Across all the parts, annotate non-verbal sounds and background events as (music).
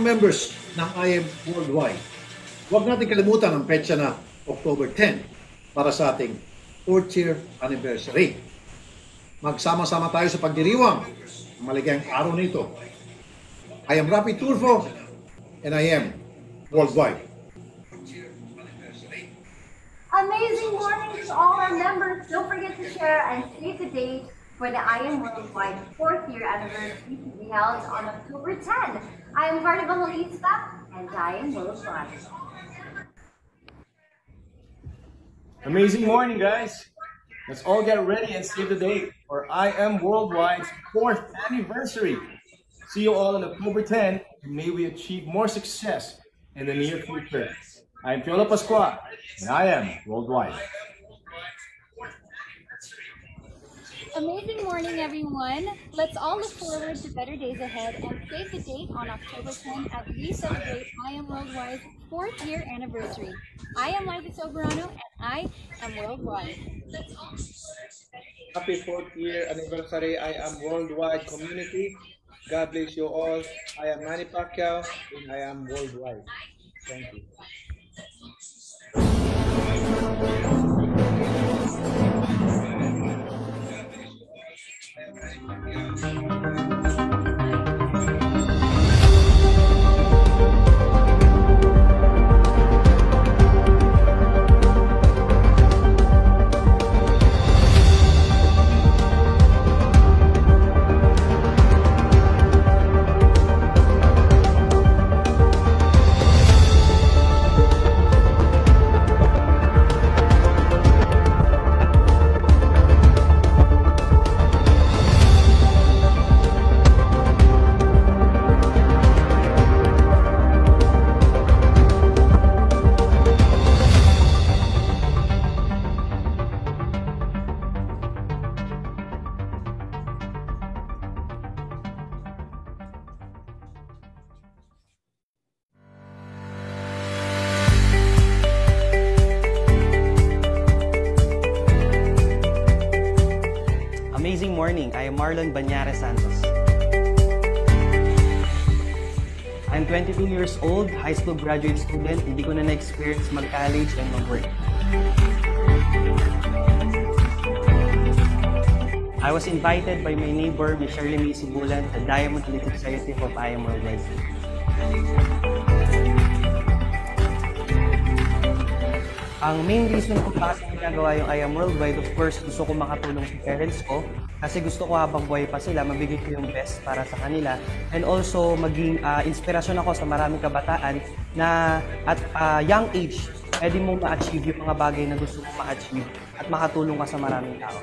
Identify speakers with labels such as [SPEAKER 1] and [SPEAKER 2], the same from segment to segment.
[SPEAKER 1] Sa lahat ng members ng IM Worldwide, huwag natin kalimutan ang petsa na October 10 para sa ating 4th year anniversary. Magsama-sama tayo sa pagdiriwang ng maligayang araw nito. I am Rapi Turfo and I am Worldwide.
[SPEAKER 2] Amazing morning to all our members. Don't forget to share and save the date for the I Am Worldwide fourth year anniversary to be held on October 10. I am part Carla Evangelista and I am Worldwide.
[SPEAKER 3] Amazing morning, guys. Let's all get ready and save the date for I Am Worldwide's fourth anniversary. See you all on October 10, and may we achieve more success in the near future. I'm Piolo Pasqua, and I am Worldwide.
[SPEAKER 4] Amazing morning, everyone. Let's all look forward to better days ahead and save the date on October 10 as we celebrate I Am Worldwide's fourth year anniversary. I am Liza Soberano and I am Worldwide.
[SPEAKER 5] Happy fourth year anniversary. I am worldwide community. God bless you all. I am Manny Pacquiao and I am worldwide. Thank you.
[SPEAKER 6] Old, high school graduate student. Hindi ko na na-experience mag-college and mag-work. I was invited by my neighbor, Miss Shirley May Sibulan, the Diamond Elite Society of I Am Worldwide. Ang main reason kung bakit ginagawa yung I Am Worldwide, of course, gusto ko makatulong sa parents ko kasi gusto ko habang buhay pa sila, mabigay ko yung best para sa kanila. And also, maging ah, inspirasyon ako sa maraming kabataan na at ah, young age, pwede mong ma-achieve yung mga bagay na gusto mong ma-achieve at makatulong ka sa maraming tao.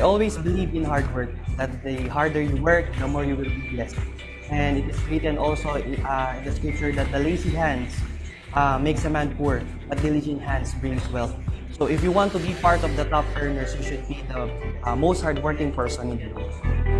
[SPEAKER 6] I always believe in hard work, that the harder you work, the more you will be blessed. And it is written also uh, in the scripture that the lazy hands uh, makes a man poor, but diligent hands brings wealth. So if you want to be part of the top earners, you should be the uh, most hardworking person in the world.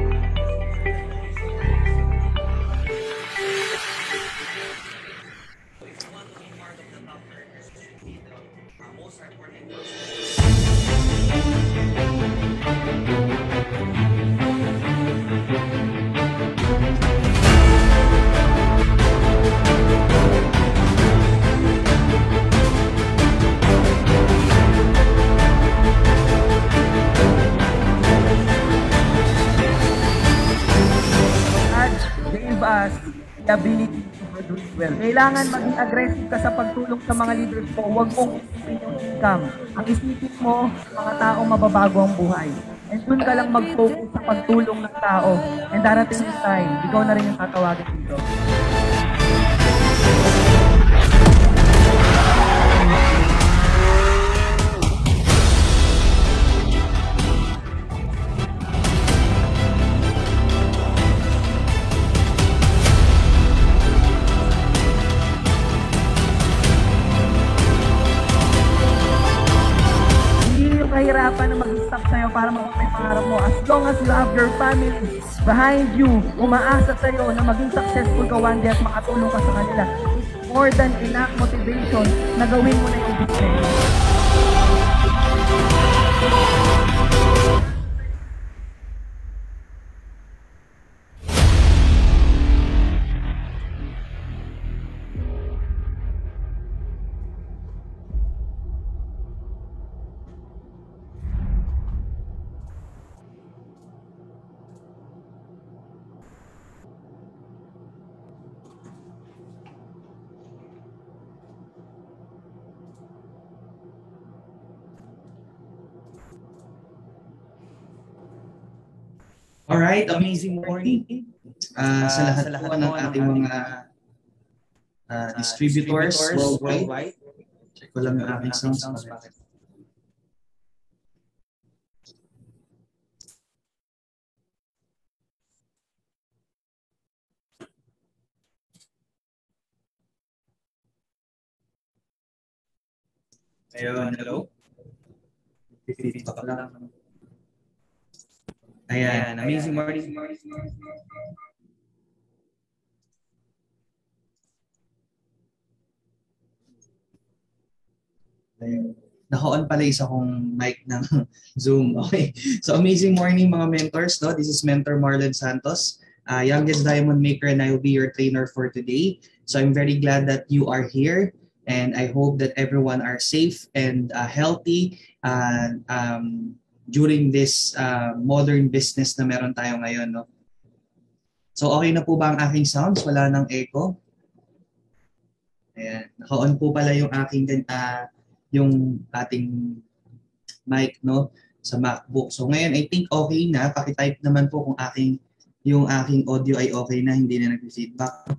[SPEAKER 7] Kailangan maging aggressive ka sa pagtulong sa mga leaders mo. Huwag mong isipin yung income. Ang isipin mo, mga taong mababago ang buhay. And dun ka lang mag-focus sa pagtulong ng tao. And darating yung time, ikaw na rin yung tatawagin dito. Para makuha yung pangarap mo. As long as you have your family behind you, umaasa sa'yo na maging successful ka one day at makatulong ka sa kanila. It's more than enough motivation na gawin mo na yung business.
[SPEAKER 6] Alright, amazing morning. Ah, sa lahat, po ng ating mga ah, distributors worldwide. Check ko lang yung aking sounds. Ayun, hello. Feedback lang. Ayan, amazing morning. Ayun. Naka-on pala isa kong mic ng (laughs) Zoom. Okay. So amazing morning mga mentors. No? This is Mentor Marlon Santos, uh, youngest diamond maker and I will be your trainer for today. So I'm very glad that you are here and I hope that everyone are safe and uh, healthy uh, um, during this uh, modern business na meron tayo ngayon. No? So okay na po ba ang aking sounds? Wala nang echo? Ayan. Naka-on po pala yung aking uh, yung ating mic no sa MacBook. So ngayon I think okay na. Paki-type naman po kung aking yung aking audio ay okay na, hindi na nag-feedback.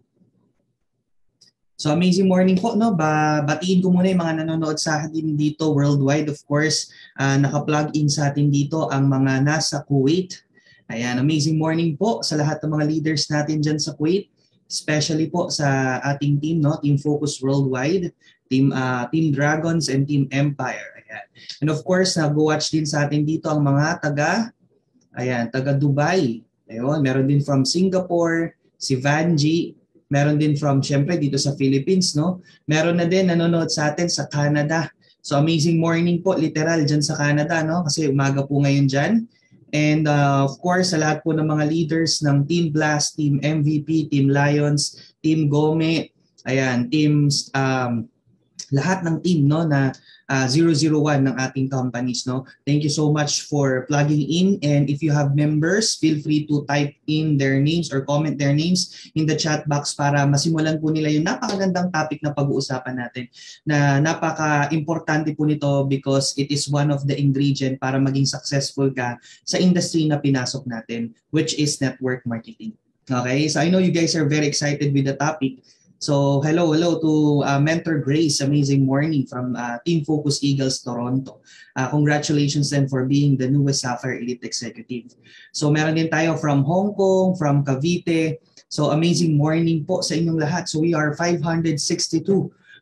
[SPEAKER 6] So amazing morning po no. Ba batiin ko muna yung mga nanonood sa atin dito worldwide of course. Uh, naka-plug in sa atin dito ang mga nasa Kuwait. Ayan, amazing morning po sa lahat ng mga leaders natin diyan sa Kuwait. Especially po sa ating team no, Team Focus Worldwide, Team uh, Team Dragons and Team Empire. Ayan. And of course, nag-watch din sa atin dito ang mga taga ayan, taga Dubai. Ayun, meron din from Singapore, si Vanji, meron din from syempre dito sa Philippines, no? Meron na din nanonood sa atin sa Canada. So amazing morning po literal diyan sa Canada, no? Kasi umaga po ngayon diyan. And uh, of course, sa lahat po ng mga leaders ng Team Blast, Team MVP, Team Lions, Team Gome, ayan, teams um, lahat ng team no na uh, 001 ng ating companies no? Thank you so much for plugging in. And if you have members feel free to type in their names or comment their names in the chat box para masimulan po nila yung napakagandang topic na pag-uusapan natin na napaka-importante po nito because it is one of the ingredient para maging successful ka sa industry na pinasok natin which is network marketing. Okay? So I know you guys are very excited with the topic So hello, hello to uh, Mentor Grace. Amazing morning from uh, Team Focus Eagles Toronto. Uh, congratulations then for being the newest Sapphire Elite Executive. So meron din tayo from Hong Kong, from Cavite. So amazing morning po sa inyong lahat. So we are 562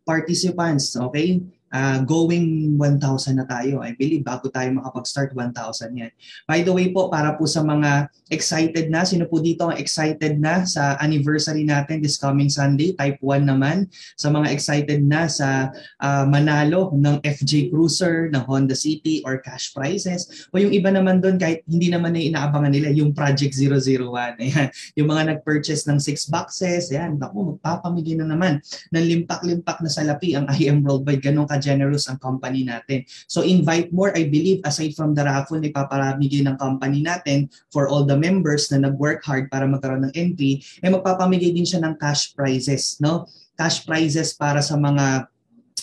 [SPEAKER 6] participants, okay? Uh, going 1,000 na tayo. I believe bago tayo makapag-start 1,000 yan. By the way po, para po sa mga excited na, sino po dito ang excited na sa anniversary natin this coming Sunday? Type 1 naman. Sa mga excited na sa uh, manalo ng FJ Cruiser, ng Honda City or cash prizes. O yung iba naman doon kahit hindi naman na inaabangan nila yung Project 001. (laughs) Ayan. Yung mga nag-purchase ng 6 boxes, ayan, naku, magpapamigay na naman ng limpak-limpak na salapi ang IM Worldwide. Ganun ka generous ang company natin. So invite more, I believe, aside from the raffle na ipaparamigay ng company natin for all the members na nag-work hard para magkaroon ng entry, eh magpapamigay din siya ng cash prizes, no? Cash prizes para sa mga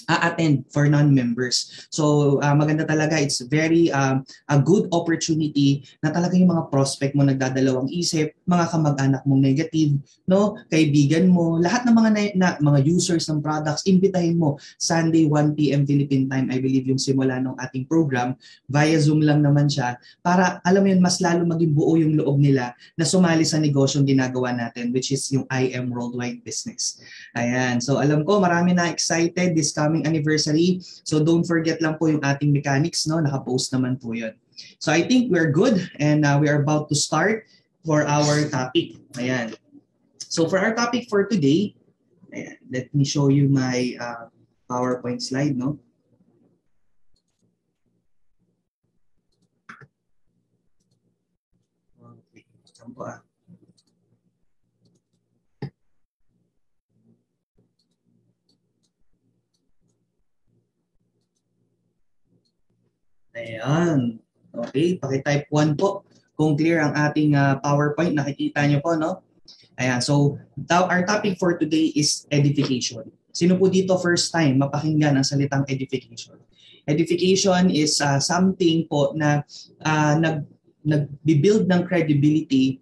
[SPEAKER 6] a-attend for non-members. So uh, maganda talaga, it's very um, a good opportunity na talaga yung mga prospect mo nagdadalawang isip, mga kamag-anak mong negative, no, kaibigan mo, lahat ng mga na, na, mga users ng products, imbitahin mo Sunday 1 PM Philippine time, I believe yung simula ng ating program, via Zoom lang naman siya para alam mo yun mas lalo maging buo yung loob nila na sumali sa negosyong ginagawa natin which is yung IM Worldwide Business. Ayan. So alam ko marami na excited this coming upcoming anniversary. So don't forget lang po yung ating mechanics, no? Nakapost naman po yun. So I think we're good and uh, we are about to start for our topic. Ayan. So for our topic for today, ayan, let me show you my uh, PowerPoint slide, no? Okay. Saan po ah? Ayan. Okay, paki-type 1 po. Kung clear ang ating ah, PowerPoint, nakikita niyo po, no? Ayan, so our topic for today is edification. Sino po dito first time mapakinggan ang salitang edification? Edification is ah, something po na ah, nag nagbi-build ng credibility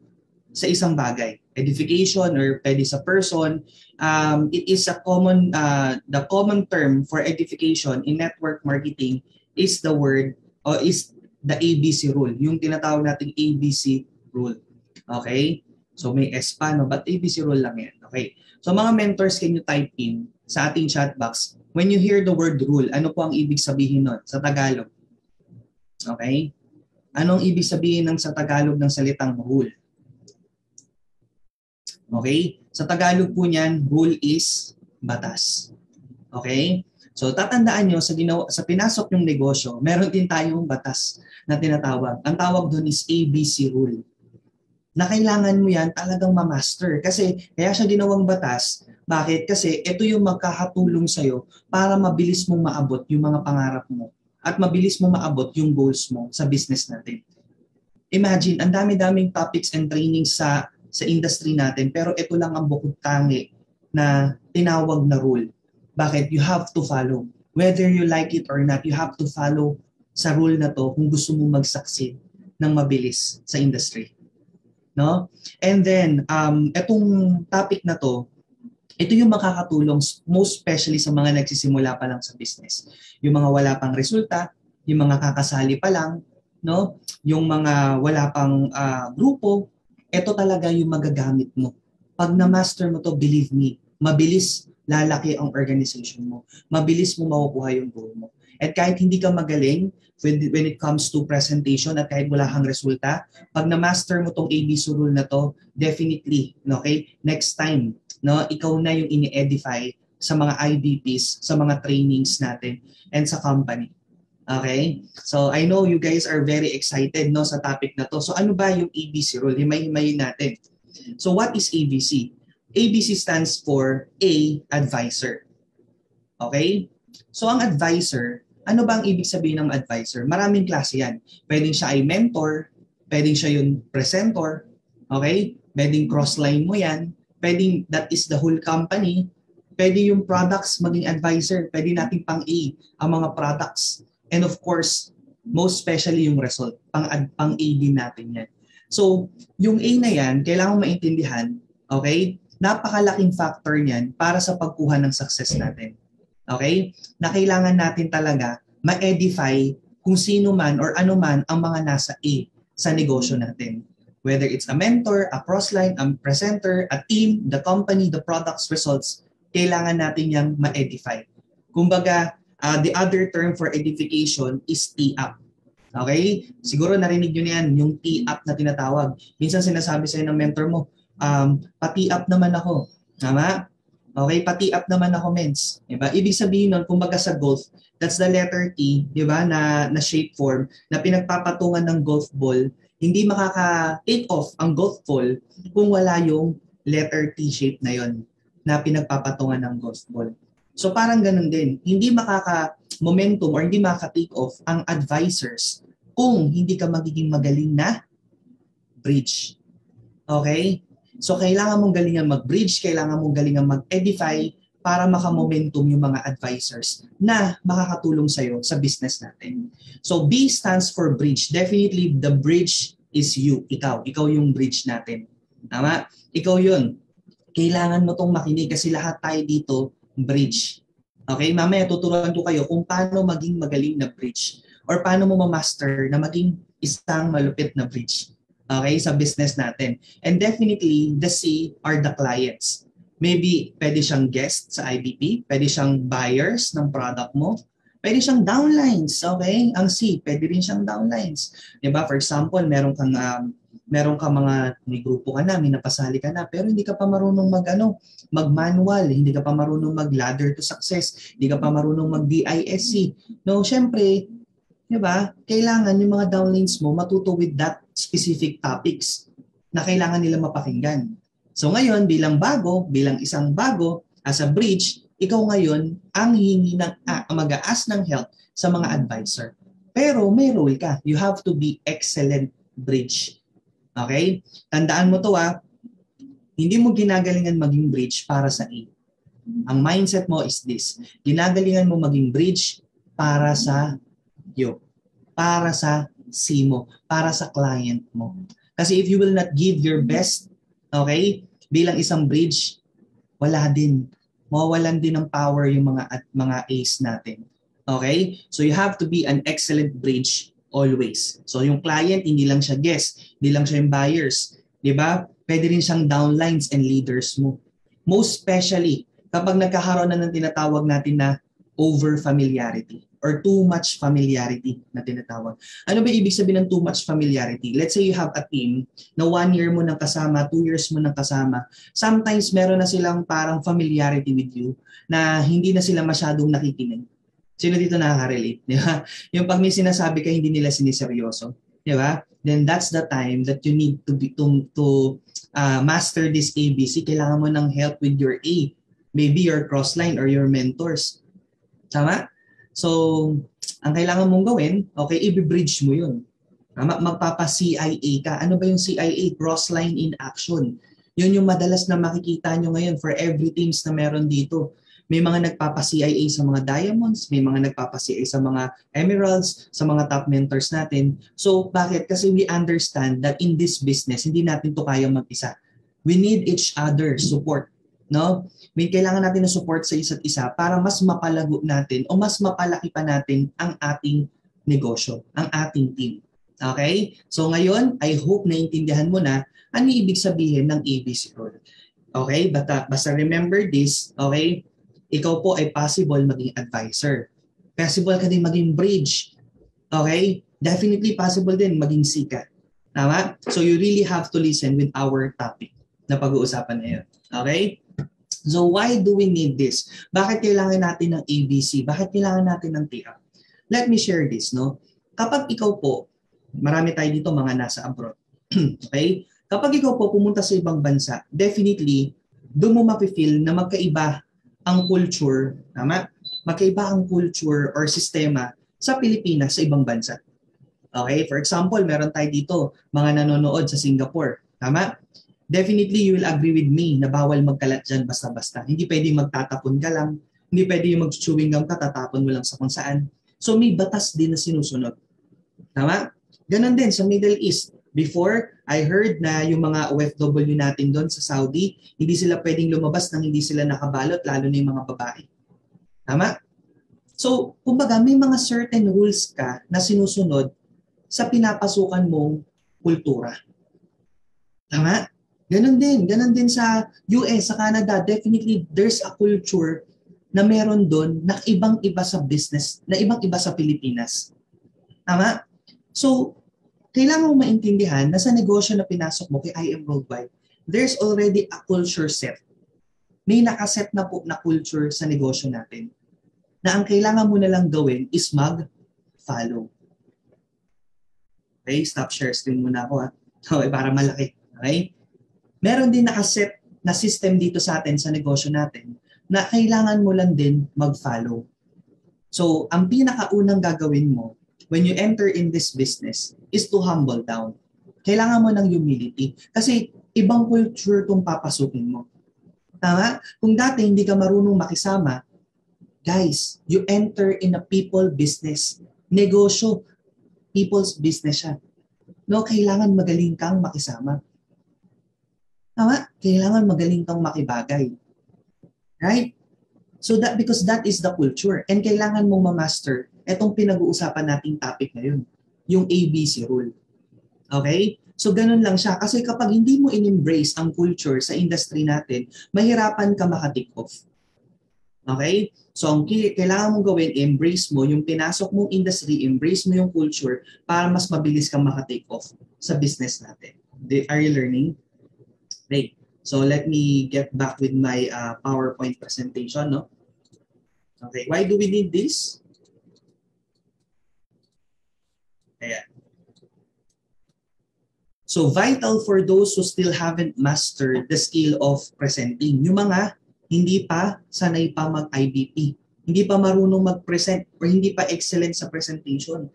[SPEAKER 6] sa isang bagay. Edification or pwede sa person, um, it is a common, uh, the common term for edification in network marketing is the word or is the ABC rule, yung tinatawag nating ABC rule. Okay? So may S pa, no? But ABC rule lang yan. Okay? So mga mentors, can you type in sa ating chat box, when you hear the word rule, ano po ang ibig sabihin nun sa Tagalog? Okay? Anong ibig sabihin ng sa Tagalog ng salitang rule? Okay? Sa Tagalog po niyan, rule is batas. Okay? So tatandaan nyo, sa, ginawa, sa pinasok yung negosyo, meron din tayong batas na tinatawag. Ang tawag doon is ABC rule. Na kailangan mo yan talagang ma-master. Kasi kaya siya ginawang batas. Bakit? Kasi ito yung magkakatulong sa'yo para mabilis mong maabot yung mga pangarap mo at mabilis mo maabot yung goals mo sa business natin. Imagine, ang dami-daming topics and trainings sa sa industry natin, pero ito lang ang bukod tangi na tinawag na rule. Bakit? You have to follow. Whether you like it or not, you have to follow sa rule na to kung gusto mo mag-succeed ng mabilis sa industry. No? And then, um, itong topic na to, ito yung makakatulong most especially sa mga nagsisimula pa lang sa business. Yung mga wala pang resulta, yung mga kakasali pa lang, no? Yung mga wala pang uh, grupo, ito talaga yung magagamit mo. Pag na-master mo to, believe me, mabilis lalaki ang organization mo. Mabilis mo makukuha yung goal mo. At kahit hindi ka magaling when, when it comes to presentation at kahit wala kang resulta, pag na-master mo tong ABC rule na to, definitely, okay, next time, no, ikaw na yung ini-edify sa mga IBPs, sa mga trainings natin, and sa company. Okay? So I know you guys are very excited no sa topic na to. So ano ba yung ABC rule? Himay-himayin natin. So what is ABC? ABC stands for A, advisor. Okay? So ang advisor, ano ba ang ibig sabihin ng advisor? Maraming klase yan. Pwedeng siya ay mentor, pwedeng siya yung presenter, okay? Pwedeng cross-line mo yan, pwedeng that is the whole company, pwede yung products maging advisor, pwede natin pang A ang mga products. And of course, most especially yung result, pang, pang A din natin yan. So, yung A na yan, kailangan maintindihan, okay? Napakalaking factor niyan para sa pagkuha ng success natin. Okay? Na kailangan natin talaga ma-edify kung sino man or ano man ang mga nasa A sa negosyo natin. Whether it's a mentor, a crossline, a presenter, a team, the company, the products, results, kailangan natin yang ma-edify. Kumbaga, Uh, the other term for edification is T-up. Okay? Siguro narinig nyo na yan, yung T-up na tinatawag. Minsan sinasabi sa'yo ng mentor mo, um, pati up naman ako. Tama? Okay, pati up naman ako, mens. Diba? Ibig sabihin nun, kumbaga sa golf, that's the letter T, di ba, na, na shape form, na pinagpapatungan ng golf ball, hindi makaka-take off ang golf ball kung wala yung letter T shape na yon na pinagpapatungan ng golf ball. So parang ganun din, hindi makaka-momentum or hindi makaka-take off ang advisors kung hindi ka magiging magaling na bridge. Okay? So kailangan mong galingan mag-bridge, kailangan mong galingan mag-edify para maka-momentum yung mga advisors na makakatulong sa'yo sa business natin. So B stands for bridge. Definitely the bridge is you, ikaw. Ikaw yung bridge natin. Tama? Ikaw yun. Kailangan mo tong makinig kasi lahat tayo dito bridge. Okay, mamaya tuturuan ko kayo kung paano maging magaling na bridge or paano mo ma-master na maging isang malupit na bridge. Okay, sa business natin. And definitely, the C are the clients. Maybe pwede siyang guest sa IBP, pwede siyang buyers ng product mo, pwede siyang downlines, okay? Ang C, pwede rin siyang downlines. ba? For example, meron kang um, meron ka mga may grupo ka na, may napasali ka na, pero hindi ka pa marunong mag ano, mag-manual, hindi ka pa marunong mag-ladder to success, hindi ka pa marunong mag-DISC. No, syempre, 'di ba? Kailangan yung mga downlines mo matuto with that specific topics. na kailangan nila mapakinggan. So ngayon, bilang bago, bilang isang bago, as a bridge, ikaw ngayon ang hingi ng, ah, mag-aas ng help sa mga advisor. Pero may role ka. You have to be excellent bridge. Okay? Tandaan mo to ah, hindi mo ginagalingan maging bridge para sa A. Ang mindset mo is this. Ginagalingan mo maging bridge para sa you. Para sa C mo. Para sa client mo. Kasi if you will not give your best, okay, bilang isang bridge, wala din. Mawawalan din ng power yung mga at mga ace natin. Okay? So you have to be an excellent bridge always. So yung client, hindi lang siya guest, hindi lang siya yung buyers. Di ba? Pwede rin siyang downlines and leaders mo. Most especially, kapag nagkakaroon na ng tinatawag natin na over familiarity or too much familiarity na tinatawag. Ano ba ibig sabihin ng too much familiarity? Let's say you have a team na one year mo nang kasama, two years mo nang kasama. Sometimes meron na silang parang familiarity with you na hindi na sila masyadong nakikinig. Sino dito nakaka-relate? Di ba? (laughs) Yung pag may sinasabi ka, hindi nila siniseryoso. Di ba? Then that's the time that you need to be to, to uh, master this ABC. Kailangan mo ng help with your A. Maybe your crossline or your mentors. Tama? So, ang kailangan mong gawin, okay, i-bridge mo yun. Tama? Magpapa-CIA ka. Ano ba yung CIA? Crossline in action. Yun yung madalas na makikita nyo ngayon for every teams na meron dito. May mga nagpapa-CIA sa mga diamonds, may mga nagpapa-CIA sa mga emeralds, sa mga top mentors natin. So, bakit? Kasi we understand that in this business, hindi natin to kaya mag-isa. We need each other support. No? May kailangan natin ng support sa isa't isa para mas mapalago natin o mas mapalaki pa natin ang ating negosyo, ang ating team. Okay? So ngayon, I hope naintindihan mo na ano ibig sabihin ng ABC rule. Okay? Basta, basta remember this, okay? ikaw po ay possible maging advisor. Possible ka din maging bridge. Okay? Definitely possible din maging sikat. Tama? So you really have to listen with our topic na pag-uusapan ngayon. Okay? So why do we need this? Bakit kailangan natin ng ABC? Bakit kailangan natin ng TIAP? Let me share this, no? Kapag ikaw po, marami tayo dito mga nasa abroad. (clears throat) okay? Kapag ikaw po pumunta sa ibang bansa, definitely, doon mo mapifeel na magkaiba ang culture, tama? Magkaiba ang culture or sistema sa Pilipinas sa ibang bansa. Okay, for example, meron tayo dito mga nanonood sa Singapore, tama? Definitely you will agree with me na bawal magkalat dyan basta-basta. Hindi pwedeng magtatapon ka lang, hindi pwede yung mag-chewing gum ka, tatapon mo lang sa kung saan. So may batas din na sinusunod. Tama? Ganon din sa Middle East. Before, I heard na yung mga OFW natin doon sa Saudi, hindi sila pwedeng lumabas nang hindi sila nakabalot, lalo na yung mga babae. Tama? So, kumbaga, may mga certain rules ka na sinusunod sa pinapasukan mong kultura. Tama? Ganon din. Ganon din sa US, sa Canada. Definitely, there's a culture na meron doon na ibang-iba sa business, na ibang-iba sa Pilipinas. Tama? So, kailangan mo maintindihan na sa negosyo na pinasok mo kay IM Worldwide, there's already a culture set. May nakaset na po na culture sa negosyo natin na ang kailangan mo na lang gawin is mag-follow. Okay, stop share screen muna ako (laughs) ha. Okay, para malaki. Okay? Meron din nakaset na system dito sa atin sa negosyo natin na kailangan mo lang din mag-follow. So, ang pinakaunang gagawin mo when you enter in this business is to humble down. Kailangan mo ng humility. Kasi ibang culture itong papasukin mo. Tama? Kung dati hindi ka marunong makisama, guys, you enter in a people business. Negosyo, people's business siya. No, kailangan magaling kang makisama. Tama? Kailangan magaling kang makibagay. Right? So that because that is the culture and kailangan mong ma-master etong pinag-uusapan nating topic ngayon, yung ABC rule. Okay? So ganun lang siya. Kasi kapag hindi mo in-embrace ang culture sa industry natin, mahirapan ka maka-take off. Okay? So ang kailangan mong gawin, embrace mo yung pinasok mong industry, embrace mo yung culture para mas mabilis kang maka-take off sa business natin. Are you learning? Okay. So let me get back with my uh, PowerPoint presentation. No? Okay. Why do we need this? Ayan. So vital for those who still haven't mastered the skill of presenting. Yung mga hindi pa sanay pa mag-IBP, hindi pa marunong mag-present or hindi pa excellent sa presentation.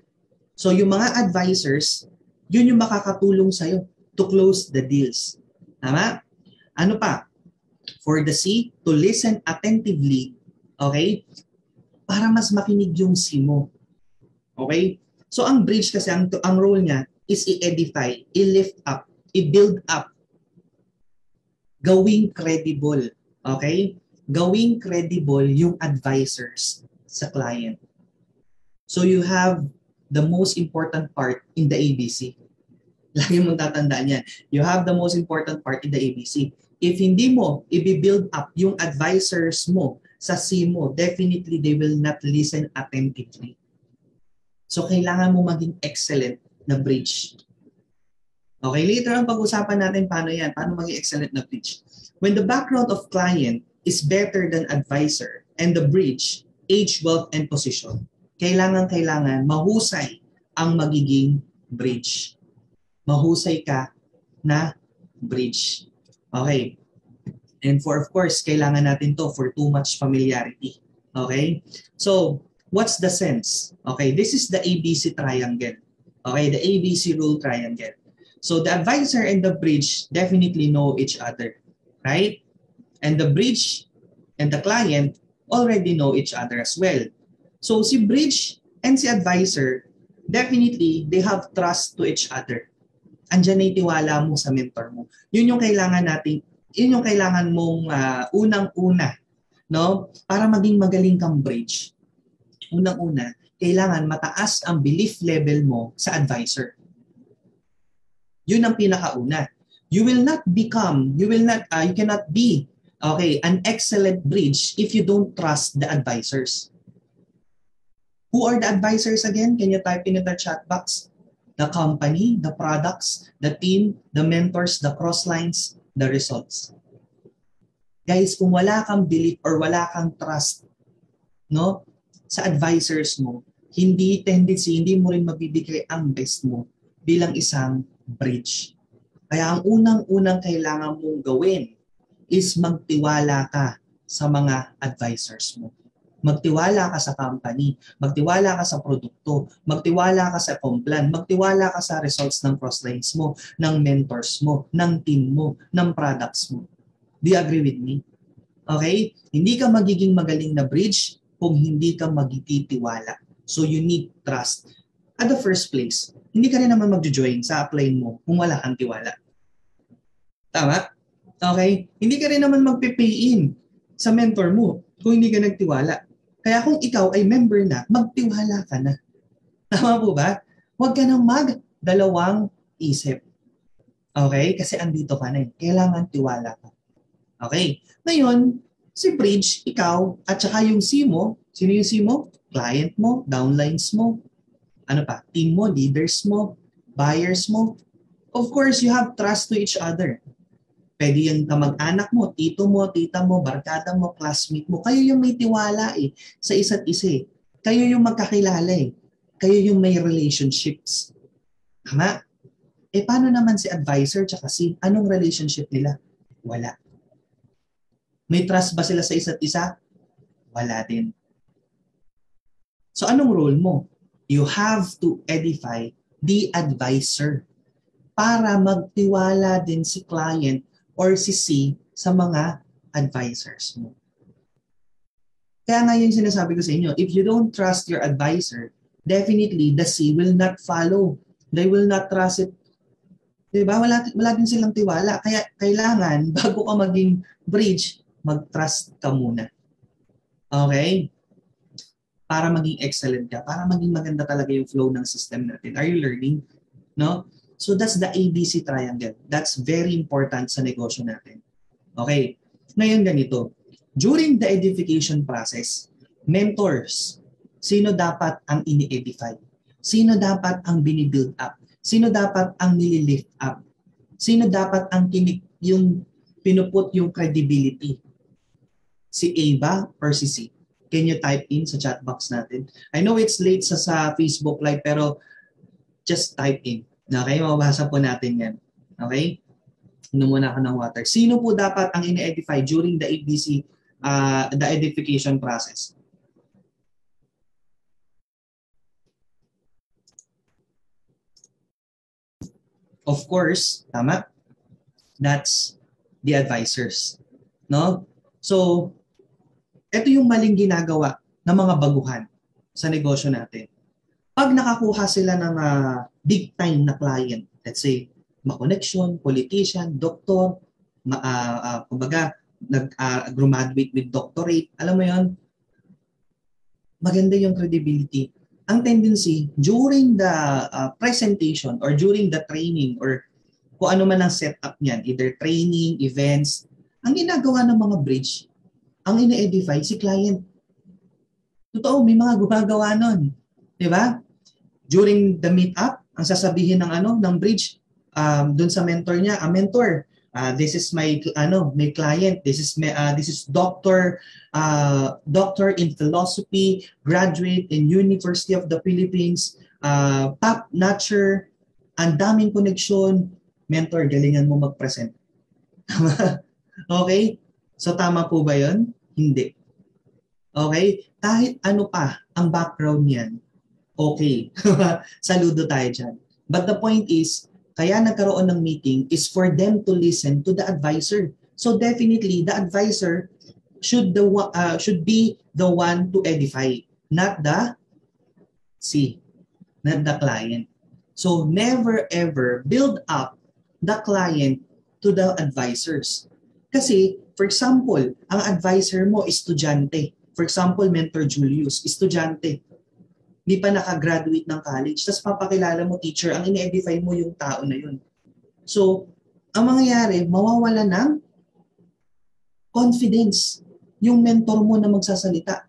[SPEAKER 6] So yung mga advisors, yun yung makakatulong sa'yo to close the deals. Tama? Ano pa? For the C, to listen attentively, okay? Para mas makinig yung C mo. Okay? So ang bridge kasi, ang, ang role niya is i-edify, i-lift up, i-build up. Gawing credible. Okay? Gawing credible yung advisors sa client. So you have the most important part in the ABC. Lagi mong tatandaan yan. You have the most important part in the ABC. If hindi mo i-build up yung advisors mo sa C mo, definitely they will not listen attentively. So kailangan mo maging excellent na bridge. Okay, later ang pag-usapan natin paano yan, paano maging excellent na bridge. When the background of client is better than advisor and the bridge, age, wealth, and position, kailangan-kailangan mahusay ang magiging bridge. Mahusay ka na bridge. Okay. And for, of course, kailangan natin to for too much familiarity. Okay? So, what's the sense? Okay, this is the ABC triangle. Okay, the ABC rule triangle. So the advisor and the bridge definitely know each other, right? And the bridge and the client already know each other as well. So si bridge and si advisor, definitely they have trust to each other. Andiyan na yung tiwala mo sa mentor mo. Yun yung kailangan natin, yun yung kailangan mong uh, unang-una, no? Para maging magaling kang bridge unang-una, kailangan mataas ang belief level mo sa advisor. Yun ang pinakauna. You will not become, you will not, uh, you cannot be, okay, an excellent bridge if you don't trust the advisors. Who are the advisors again? Can you type in the chat box? The company, the products, the team, the mentors, the cross lines, the results. Guys, kung wala kang belief or wala kang trust, no? sa advisors mo, hindi tendency, hindi mo rin mabibigay ang best mo bilang isang bridge. Kaya ang unang-unang kailangan mong gawin is magtiwala ka sa mga advisors mo. Magtiwala ka sa company, magtiwala ka sa produkto, magtiwala ka sa complan, magtiwala ka sa results ng crosslines mo, ng mentors mo, ng team mo, ng products mo. Do you agree with me? Okay? Hindi ka magiging magaling na bridge kung hindi ka magtitiwala. So you need trust. At the first place, hindi ka rin naman mag-join sa upline mo kung wala kang tiwala. Tama? Okay? Hindi ka rin naman magpe-pay in sa mentor mo kung hindi ka nagtiwala. Kaya kung ikaw ay member na, magtiwala ka na. Tama po ba? Huwag ka nang mag-dalawang isip. Okay? Kasi andito ka na eh. Kailangan tiwala ka. Okay? Ngayon, si Bridge, ikaw, at saka yung C mo, sino yung C mo? Client mo, downlines mo, ano pa, team mo, leaders mo, buyers mo. Of course, you have trust to each other. Pwede yung kamag-anak mo, tito mo, tita mo, barkada mo, classmate mo. Kayo yung may tiwala eh, sa isa't isa eh. Kayo yung magkakilala eh. Kayo yung may relationships. Tama? Eh paano naman si advisor tsaka si anong relationship nila? Wala. May trust ba sila sa isa't isa? Wala din. So anong role mo? You have to edify the advisor para magtiwala din si client or si C sa mga advisors mo. Kaya nga yung sinasabi ko sa inyo, if you don't trust your advisor, definitely the C will not follow. They will not trust it. Diba? Wala, wala din silang tiwala. Kaya kailangan, (laughs) bago ka maging bridge, mag-trust ka muna. Okay? Para maging excellent ka, para maging maganda talaga yung flow ng system natin. Are you learning? No? So that's the ABC triangle. That's very important sa negosyo natin. Okay. Ngayon ganito. During the edification process, mentors, sino dapat ang ini-edify? Sino dapat ang binibuild up? Sino dapat ang nililift up? Sino dapat ang kinik yung pinuput yung credibility? Si A ba or si C? Can you type in sa chat box natin? I know it's late sa, sa Facebook Live pero just type in. Okay, mababasa po natin yan. Okay? Inom muna ako ng water. Sino po dapat ang ini-edify during the ABC, uh, the edification process? Of course, tama? That's the advisors. No? So, ito yung maling ginagawa ng mga baguhan sa negosyo natin. Pag nakakuha sila ng uh, big time na client, let's say, ma-connection, politician, doktor, ma, uh, uh, kumbaga, nag-graduate with doctorate, alam mo yon maganda yung credibility. Ang tendency, during the uh, presentation or during the training or kung ano man ang setup niyan, either training, events, ang ginagawa ng mga bridge, ang ine-edify si client. Totoo, may mga gumagawa nun. Di ba? During the meetup, ang sasabihin ng ano ng bridge um, doon sa mentor niya, a mentor, uh, this is my ano, my client, this is my, uh, this is doctor uh, doctor in philosophy, graduate in University of the Philippines, uh, top notcher, ang daming koneksyon, mentor, galingan mo mag-present. (laughs) okay? So tama po ba 'yon? Hindi. Okay? Kahit ano pa ang background niyan, okay. (laughs) Saludo tayo dyan. But the point is, kaya nagkaroon ng meeting is for them to listen to the advisor. So definitely, the advisor should the uh, should be the one to edify, not the C, not the client. So never ever build up the client to the advisors. Kasi, for example, ang advisor mo, estudyante. For example, Mentor Julius, estudyante. Hindi pa nakagraduate ng college. Tapos papakilala mo, teacher, ang ini-edify mo yung tao na yun. So, ang mangyayari, mawawala ng confidence yung mentor mo na magsasalita.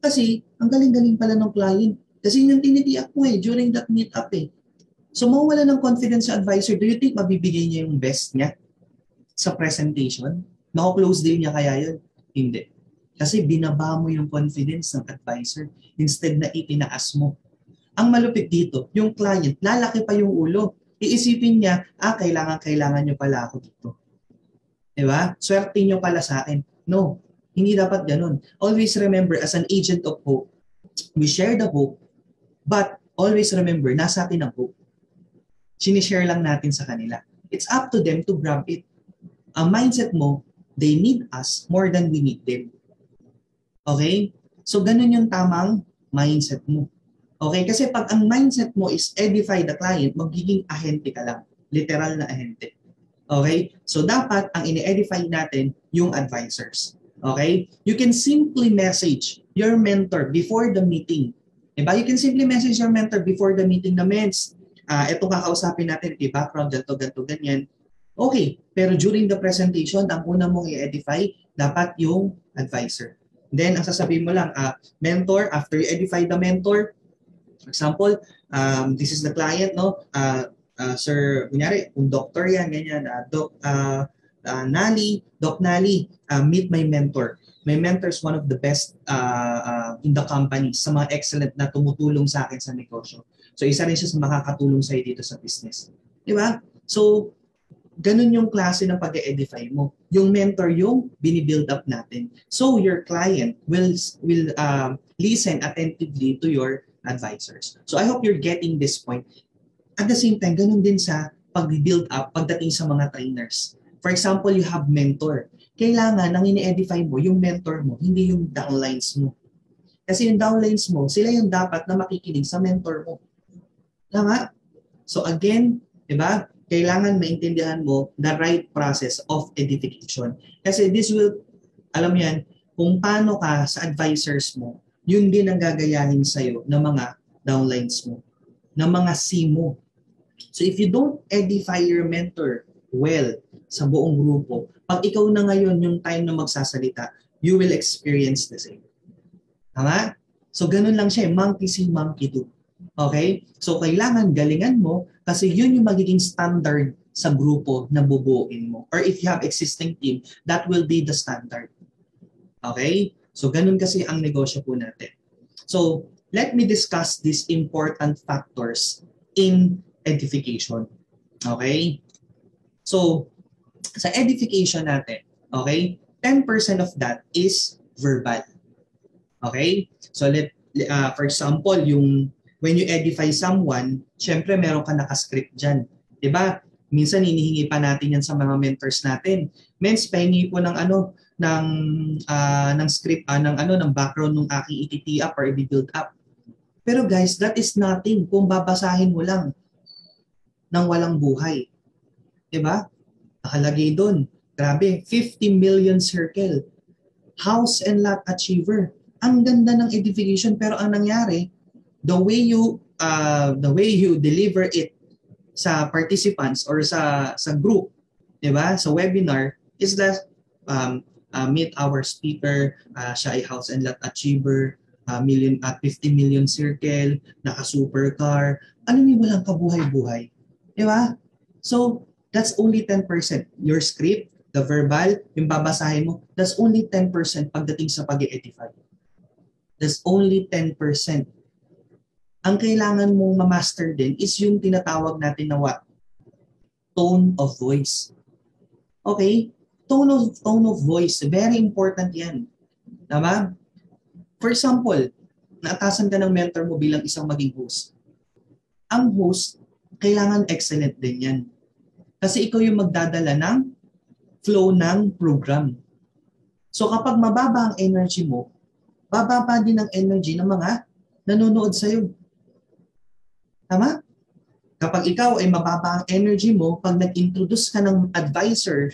[SPEAKER 6] Kasi, ang galing-galing pala ng client. Kasi yun yung tinitiyak mo eh, during that meet-up eh. So, mawala ng confidence sa advisor. Do you think mabibigay niya yung best niya sa presentation? Mako-close deal niya kaya yun? Hindi. Kasi binaba mo yung confidence ng advisor instead na itinaas mo. Ang malupit dito, yung client, lalaki pa yung ulo. Iisipin niya, ah, kailangan-kailangan nyo pala ako dito. Diba? Swerte nyo pala sa akin. No, hindi dapat ganun. Always remember, as an agent of hope, we share the hope, but always remember, nasa atin ang hope. Sinishare lang natin sa kanila. It's up to them to grab it. Ang mindset mo, they need us more than we need them. Okay? So, ganun yung tamang mindset mo. Okay? Kasi pag ang mindset mo is edify the client, magiging ahente ka lang. Literal na ahente. Okay? So, dapat ang ini-edify natin yung advisors. Okay? You can simply message your mentor before the meeting. Diba? You can simply message your mentor before the meeting na, Mens, uh, ito kakausapin natin, ito background, ganito, ganito, ganyan. Okay, pero during the presentation, ang una mong i-edify, dapat yung advisor. Then, ang sasabihin mo lang, uh, mentor, after you edify the mentor, for example, um, this is the client, no? Uh, uh, sir, kunyari, kung doctor yan, ganyan, uh, doc, uh, uh, Nali, Doc Nali, uh, meet my mentor. My mentor is one of the best uh, uh, in the company sa mga excellent na tumutulong sa akin sa negosyo. So isa rin siya sa makakatulong sa'yo dito sa business. Di ba? So, ganun yung klase ng pag-edify mo. Yung mentor yung binibuild up natin. So your client will will uh, listen attentively to your advisors. So I hope you're getting this point. At the same time, ganun din sa pag-build up pagdating sa mga trainers. For example, you have mentor. Kailangan nang ini-edify mo yung mentor mo, hindi yung downlines mo. Kasi yung downlines mo, sila yung dapat na makikinig sa mentor mo. Tama? So again, di ba? Kailangan maintindihan mo the right process of edification. Kasi this will, alam yan, kung paano ka sa advisors mo, yun din ang gagayahin sa'yo ng mga downlines mo, ng mga C mo. So if you don't edify your mentor well, sa buong grupo. Pag ikaw na ngayon yung time na magsasalita, you will experience the same. Tama? So ganun lang siya, eh. monkey see, monkey do. Okay? So kailangan galingan mo kasi yun yung magiging standard sa grupo na bubuin mo. Or if you have existing team, that will be the standard. Okay? So ganun kasi ang negosyo po natin. So let me discuss these important factors in edification. Okay? So, sa edification natin, okay, 10% of that is verbal. Okay? So, let, uh, for example, yung when you edify someone, syempre meron ka nakascript dyan. ba? Minsan hinihingi pa natin yan sa mga mentors natin. Mens, pahingi po ng ano, ng uh, ng script uh, ng ano ng background ng aking i up or i-build up. Pero guys, that is nothing kung babasahin mo lang ng walang buhay. 'Di ba? Nakalagay doon. Grabe, 50 million circle. House and lot achiever. Ang ganda ng edification pero ang nangyari, the way you uh, the way you deliver it sa participants or sa sa group, 'di ba? Sa webinar is that um, uh, meet our speaker, uh, siya ay house and lot achiever, uh, million at uh, 50 million circle, naka supercar. Ano niyo walang kabuhay-buhay? 'Di ba? So, that's only 10%. Your script, the verbal, yung babasahin mo, that's only 10% pagdating sa pag-edify. That's only 10% ang kailangan mong ma-master din is yung tinatawag natin na what? Tone of voice. Okay? Tone of, tone of voice. Very important yan. Tama? For example, naatasan ka ng mentor mo bilang isang maging host. Ang host, kailangan excellent din yan. Kasi ikaw yung magdadala ng flow ng program. So kapag mababa ang energy mo, bababa din ang energy ng mga nanonood sa'yo. Tama? Kapag ikaw ay mababa ang energy mo, pag nag-introduce ka ng advisor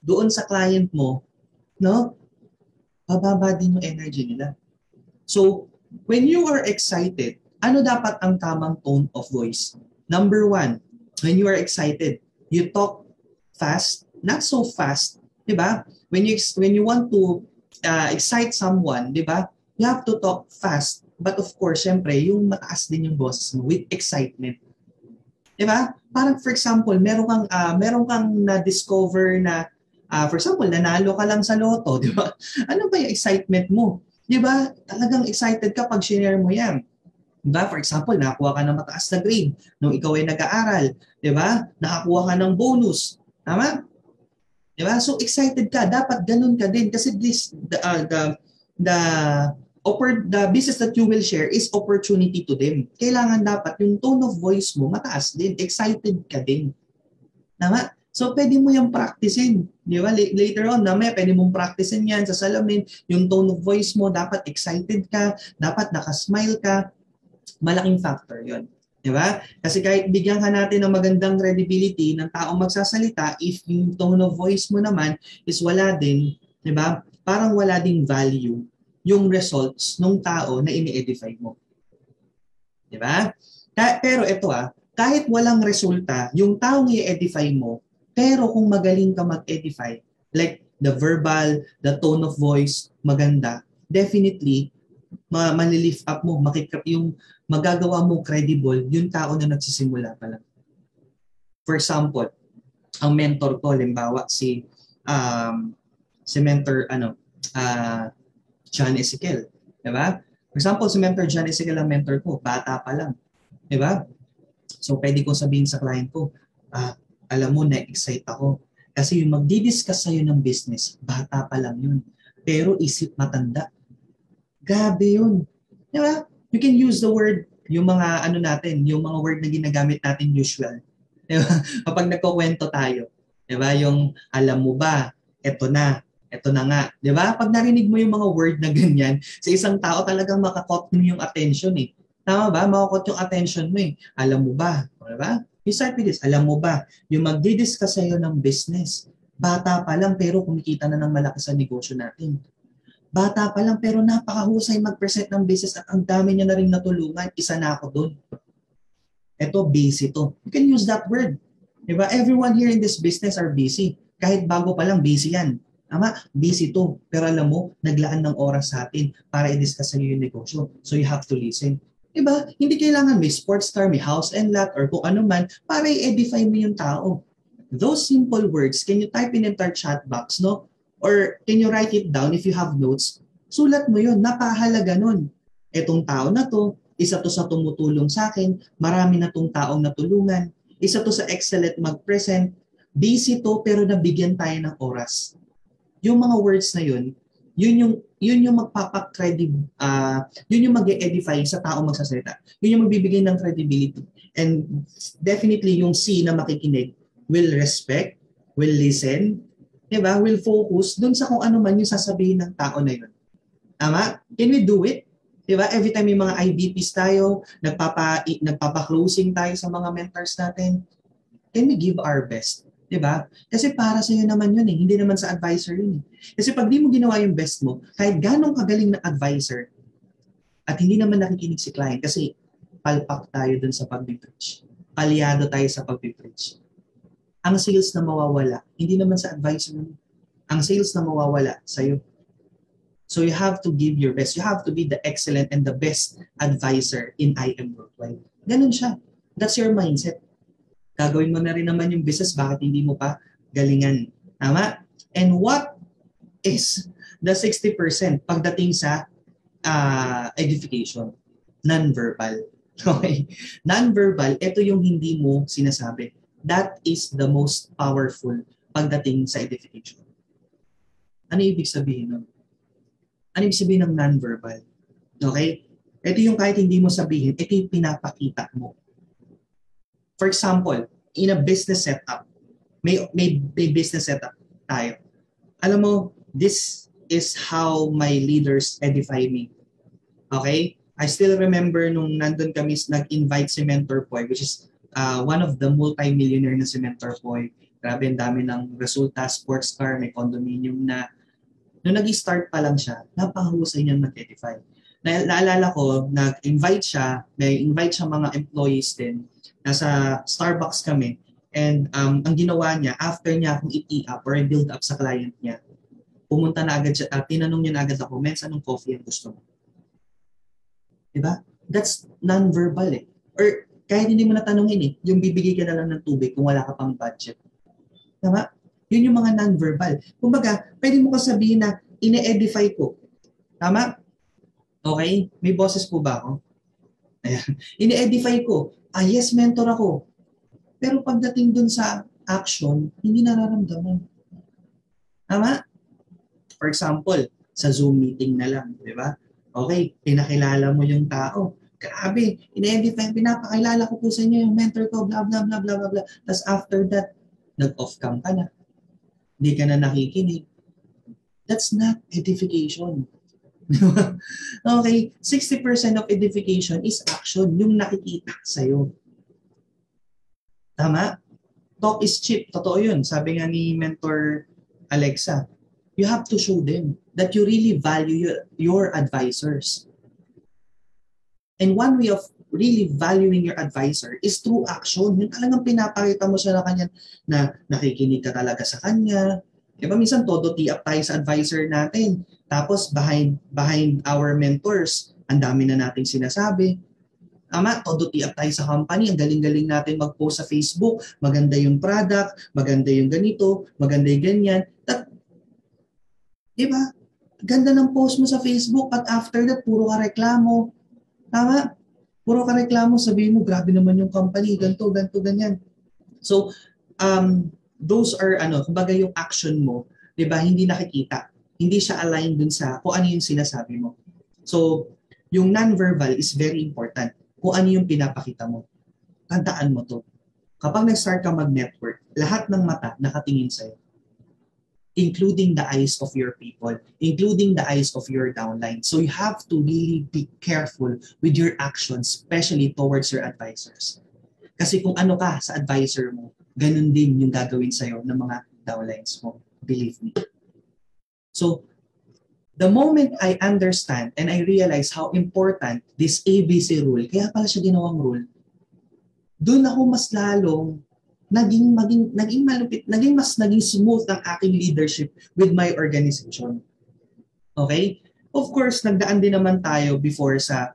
[SPEAKER 6] doon sa client mo, no? Bababa din yung energy nila. So, when you are excited, ano dapat ang tamang tone of voice? Number one, when you are excited, you talk fast, not so fast, di ba? When you, when you want to uh, excite someone, di ba? You have to talk fast But of course, syempre, yung mataas din yung boses mo with excitement. Di ba? Parang for example, meron kang, uh, meron kang na-discover na, uh, for example, nanalo ka lang sa loto, (laughs) di ba? Ano ba yung excitement mo? Di ba? Talagang excited ka pag share mo yan. Di ba? For example, nakakuha ka ng mataas na grade nung ikaw ay nag-aaral. Di ba? Nakakuha ka ng bonus. Tama? Di ba? So excited ka. Dapat ganun ka din kasi this the, uh, the the oppor- the business that you will share is opportunity to them. Kailangan dapat yung tone of voice mo mataas din, excited ka din. Tama? So, pwede mo yung practicein. Di ba? Later on, na may pwede mong practicein yan sa salamin. Yung tone of voice mo, dapat excited ka, dapat nakasmile ka. Malaking factor yon Di ba? Kasi kahit bigyan ka natin ng magandang credibility ng taong magsasalita, if yung tone of voice mo naman is wala din, di ba? Parang wala ding value yung results ng tao na ini-edify mo. Di ba? Pero ito ah, kahit walang resulta, yung taong i-edify mo, pero kung magaling ka mag-edify, like the verbal, the tone of voice, maganda, definitely, ma malilift up mo, makik- yung magagawa mo credible, yung tao na nagsisimula pa lang. For example, ang mentor ko, limbawa si um, si mentor ano, uh, John Ezekiel. Di ba? For example, si mentor John Ezekiel ang mentor ko, bata pa lang. Di ba? So, pwede kong sabihin sa client ko, ah, alam mo, na-excite ako. Kasi yung magdi-discuss sa'yo ng business, bata pa lang yun. Pero isip matanda. Grabe yun. Di ba? You can use the word, yung mga ano natin, yung mga word na ginagamit natin usual. Di ba? (laughs) Kapag nagkukwento tayo. Di ba? Yung alam mo ba, eto na, ito na nga, 'di ba? Pag narinig mo yung mga word na ganyan, sa isang tao talagang makakot mo yung attention eh. Tama ba? Makakot yung attention mo eh. Alam mo ba? 'Di ba? You start with this. Alam mo ba? Yung magdi-discuss sa'yo ng business, bata pa lang pero kumikita na ng malaki sa negosyo natin. Bata pa lang pero napakahusay mag-present ng business at ang dami niya na rin natulungan. Isa na ako doon. Ito, busy to. You can use that word. Diba? Everyone here in this business are busy. Kahit bago pa lang, busy yan. Tama, busy to. Pero alam mo, naglaan ng oras sa atin para i-discuss sa yung negosyo. So you have to listen. Diba? Hindi kailangan may sports car, may house and lot, or kung ano man, para i-edify mo yung tao. Those simple words, can you type in in our chat box, no? Or can you write it down if you have notes? Sulat mo yun. Napahalaga nun. Etong tao na to, isa to sa tumutulong sa akin, marami na tong taong natulungan, isa to sa excellent mag-present, busy to pero nabigyan tayo ng oras. Yung mga words na yun, yun yung yun yung magpapa-credib ah yun yung mag-edify sa tao magsasalita. Yun yung magbibigay ng credibility. And definitely yung C na makikinig will respect, will listen, 'di ba? Will focus dun sa kung ano man yung sasabihin ng tao na yun. Tama? Can we do it? 'Di ba? Every time may mga IBPs tayo, nagpapa nagpapa-closing tayo sa mga mentors natin, can we give our best? 'Di ba? Kasi para sa iyo naman 'yun eh, hindi naman sa advisor 'yun eh. Kasi pag di mo ginawa yung best mo, kahit ganong kagaling na advisor, at hindi naman nakikinig si client kasi palpak tayo dun sa pag-preach. Palyado tayo sa pag-preach. Ang sales na mawawala, hindi naman sa advisor mo. Ang sales na mawawala sa'yo. So you have to give your best. You have to be the excellent and the best advisor in IM Worldwide. Ganun siya. That's your mindset. Gagawin mo na rin naman yung business, bakit hindi mo pa galingan? Tama? And what is the 60% pagdating sa uh, edification? Non-verbal. (laughs) Okay? Non-verbal, ito yung hindi mo sinasabi. That is the most powerful pagdating sa edification. Ano ibig sabihin nun? Ano ibig sabihin ng non-verbal? Okay? Ito yung kahit hindi mo sabihin, ito yung pinapakita mo. For example, in a business setup, may, may, may business setup tayo. Alam mo, this is how my leaders edify me. Okay? I still remember nung nandun kami, nag-invite si Mentor Boy, which is uh, one of the multi-millionaire na si Mentor Boy. Grabe, ang dami ng resulta, sports car, may condominium na. Nung nag-start pa lang siya, napakahusay niya mag-edify. Na, naalala ko, nag-invite siya, may invite siya mga employees din. Nasa Starbucks kami. And um, ang ginawa niya, after niya akong i-up or build up sa client niya, pumunta na agad siya, uh, tinanong niya na agad ako, Mens, anong coffee ang gusto mo? Diba? That's non-verbal eh. Or kahit hindi mo natanongin eh, yung bibigay ka na lang ng tubig kung wala ka pang budget. Tama? Yun yung mga non-verbal. Kumbaga, pwede mo sabihin na ine-edify ko. Tama? Okay? May boses po ba ako? Ayan. (laughs) Ine-edify ko. Ah, yes, mentor ako. Pero pagdating dun sa action, hindi nararamdaman. Tama? For example, sa Zoom meeting na lang, di ba? Okay, pinakilala mo yung tao. Grabe, in-edify, pinapakilala ko po sa inyo yung mentor ko, blah, blah, blah, blah, blah, blah. Tapos after that, nag-off cam ka na. Hindi ka na nakikinig. That's not edification. Okay, 60% of edification is action, yung nakikita sa'yo. Tama? Talk is cheap. Totoo yun. Sabi nga ni mentor Alexa, you have to show them that you really value your, your advisors. And one way of really valuing your advisor is through action. Yung talagang pinapakita mo siya na kanya na nakikinig ka talaga sa kanya. Diba minsan todo up tayo sa advisor natin. Tapos behind behind our mentors, ang dami na nating sinasabi. Ama, todo up tayo sa company. Ang galing-galing natin mag-post sa Facebook. Maganda yung product, maganda yung ganito, maganda yung ganyan. That, diba? Ganda ng post mo sa Facebook at after that, puro ka reklamo. Tama? Puro ka reklamo, sabihin mo, grabe naman yung company, ganto, ganto, ganyan. So, um, those are, ano, kumbaga yung action mo, di ba, hindi nakikita. Hindi siya aligned dun sa kung ano yung sinasabi mo. So, yung non-verbal is very important. Kung ano yung pinapakita mo. Tandaan mo to. Kapag nag-start ka mag-network, lahat ng mata nakatingin sa'yo including the eyes of your people, including the eyes of your downline. So you have to really be careful with your actions, especially towards your advisors. Kasi kung ano ka sa advisor mo, ganun din yung gagawin sa'yo ng mga downlines mo. Believe me. So, the moment I understand and I realize how important this ABC rule, kaya pala siya ginawang rule, doon ako mas lalong naging maging naging malupit, naging mas naging smooth ang aking leadership with my organization. Okay? Of course, nagdaan din naman tayo before sa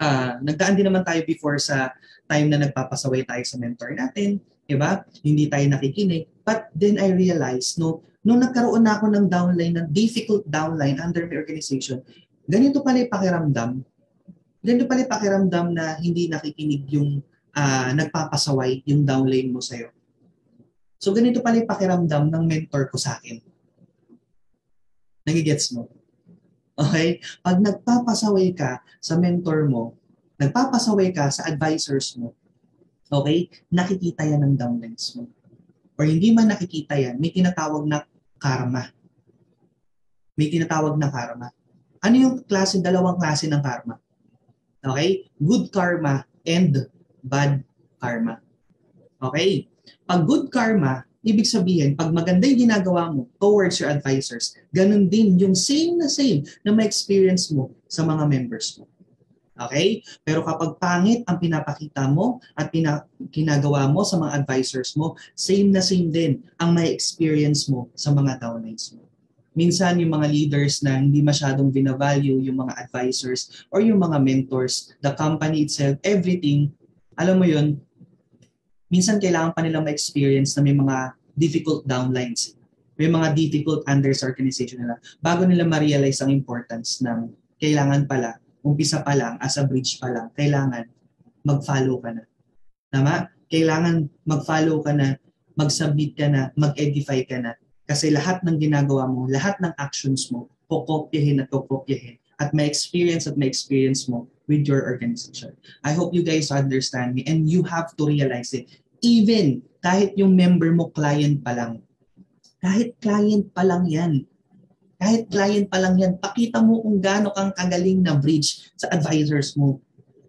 [SPEAKER 6] uh, nagdaan din naman tayo before sa time na nagpapasaway tayo sa mentor natin, 'di ba? Hindi tayo nakikinig. But then I realized no, nung nagkaroon na ako ng downline, ng difficult downline under my organization, ganito pala yung pakiramdam. Ganito pala yung pakiramdam na hindi nakikinig yung uh, nagpapasaway yung downline mo sa'yo. So ganito pala yung pakiramdam ng mentor ko sa akin. Nagigets mo? Okay? Pag nagpapasaway ka sa mentor mo, nagpapasaway ka sa advisors mo, okay? Nakikita yan ng downlines mo. Or hindi man nakikita yan, may tinatawag na karma. May tinatawag na karma. Ano yung klase, dalawang klase ng karma? Okay? Good karma and bad karma. Okay? Pag good karma, ibig sabihin, pag maganda yung ginagawa mo towards your advisors, ganun din yung same na same na ma-experience mo sa mga members mo. Okay? Pero kapag pangit ang pinapakita mo at pina- ginagawa mo sa mga advisors mo, same na same din ang may experience mo sa mga downlines mo. Minsan yung mga leaders na hindi masyadong binavalue yung mga advisors or yung mga mentors, the company itself, everything, alam mo yun, minsan kailangan pa nila ma-experience na may mga difficult downlines. May mga difficult under sa organization nila bago nila ma-realize ang importance ng kailangan pala, umpisa pa lang, as a bridge pa lang, kailangan mag-follow ka na. Tama? Kailangan mag-follow ka na, mag-submit ka na, mag-edify ka na. Kasi lahat ng ginagawa mo, lahat ng actions mo, kukopyahin at kukopyahin at may experience at may experience mo with your organization. I hope you guys understand me and you have to realize it. Even kahit yung member mo client pa lang, kahit client pa lang yan, kahit client pa lang yan, pakita mo kung gaano kang kagaling na bridge sa advisors mo.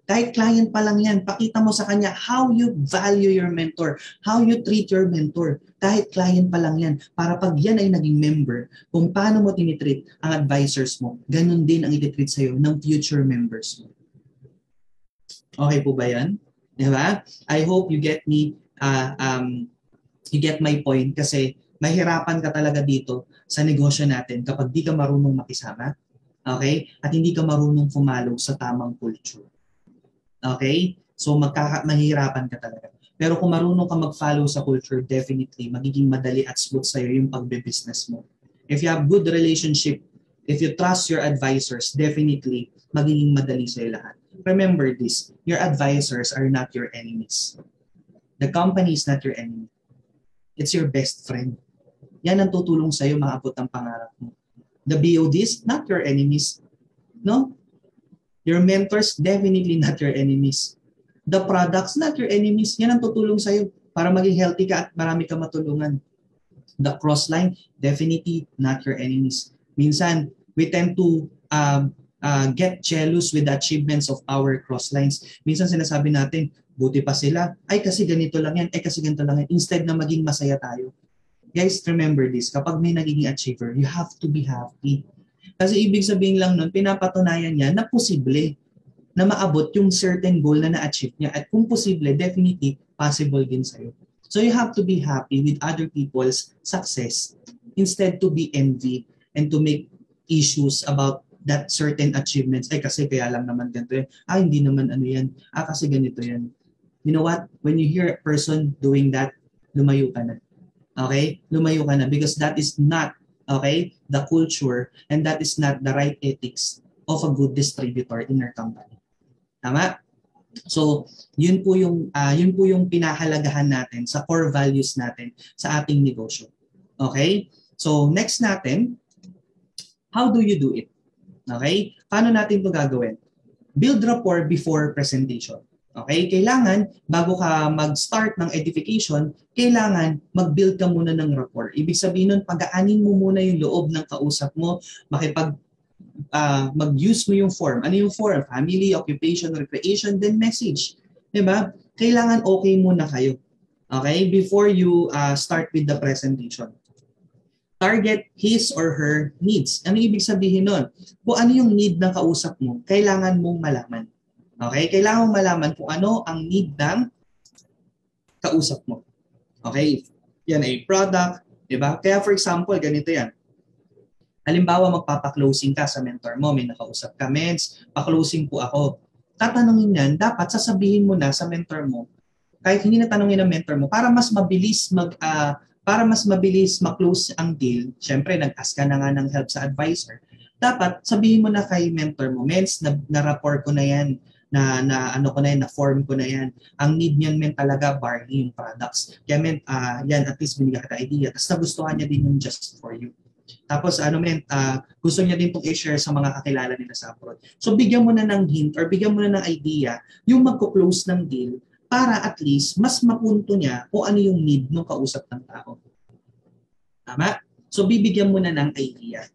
[SPEAKER 6] Kahit client pa lang yan, pakita mo sa kanya how you value your mentor, how you treat your mentor. Kahit client pa lang yan, para pag yan ay naging member, kung paano mo tinitreat ang advisors mo, ganun din ang ititreat sa'yo ng future members mo. Okay po ba yan? Di ba? I hope you get me, uh, um, you get my point kasi mahirapan ka talaga dito sa negosyo natin kapag di ka marunong makisama, okay? At hindi ka marunong fumalo sa tamang culture. Okay? So magkaka mahirapan ka talaga. Pero kung marunong ka mag-follow sa culture, definitely magiging madali at smooth sa'yo yung pagbe-business mo. If you have good relationship, if you trust your advisors, definitely magiging madali sa'yo lahat. Remember this, your advisors are not your enemies. The company is not your enemy. It's your best friend. Yan ang tutulong sa'yo maabot ang pangarap mo. The BODs, not your enemies. No? Your mentors, definitely not your enemies. The products, not your enemies. Yan ang tutulong sa'yo para maging healthy ka at marami ka matulungan. The crossline, definitely not your enemies. Minsan, we tend to um, uh, get jealous with the achievements of our crosslines. Minsan sinasabi natin, buti pa sila, ay kasi ganito lang yan, ay kasi ganito lang yan, instead na maging masaya tayo. Guys, remember this, kapag may nagiging achiever, you have to be happy. Kasi ibig sabihin lang nun, pinapatunayan niya na posible na maabot yung certain goal na na-achieve niya. At kung posible, definitely possible din sa'yo. So you have to be happy with other people's success instead to be envy and to make issues about that certain achievements. Ay, kasi kaya lang naman ganito yan. Ah, hindi naman ano yan. Ah, kasi ganito yan. You know what? When you hear a person doing that, lumayo ka na. Okay? Lumayo ka na because that is not, okay, the culture and that is not the right ethics of a good distributor in our company. Tama? So, yun po yung uh, yun po yung pinahalagahan natin sa core values natin sa ating negosyo. Okay? So, next natin, how do you do it? Okay? Paano natin 'to gagawin? Build rapport before presentation. Okay? Kailangan, bago ka mag-start ng edification, kailangan mag-build ka muna ng rapport. Ibig sabihin nun, pagaanin mo muna yung loob ng kausap mo, makipag uh, mag-use mo yung form. Ano yung form? Family, occupation, recreation, then message. Diba? Kailangan okay muna kayo. Okay? Before you uh, start with the presentation target his or her needs. Ano ibig sabihin nun? Kung ano yung need ng kausap mo, kailangan mong malaman. Okay? Kailangan mong malaman kung ano ang need ng kausap mo. Okay? Yan ay product, di ba? Kaya for example, ganito yan. Halimbawa, magpapa-closing ka sa mentor mo, may nakausap ka, mens, pa-closing po ako. Tatanungin yan, dapat sasabihin mo na sa mentor mo, kahit hindi na tanungin ng mentor mo, para mas mabilis mag, uh, para mas mabilis ma-close ang deal, syempre nag-ask ka na nga ng help sa advisor, dapat sabihin mo na kay mentor mo, mens, na, na-rapport ko na yan. Na, na ano ko na yan, na form ko na yan. Ang need niyan men talaga barley yung products. Kaya men, ah, yan, at least binigyan ka idea. Tapos nagustuhan niya din yung just for you. Tapos ano men, ah, gusto niya din itong i-share sa mga kakilala nila sa abroad. So bigyan mo na ng hint or bigyan mo na ng idea yung magko-close ng deal para at least mas mapunto niya kung ano yung need ng kausap ng tao. Tama? So bibigyan mo na ng idea.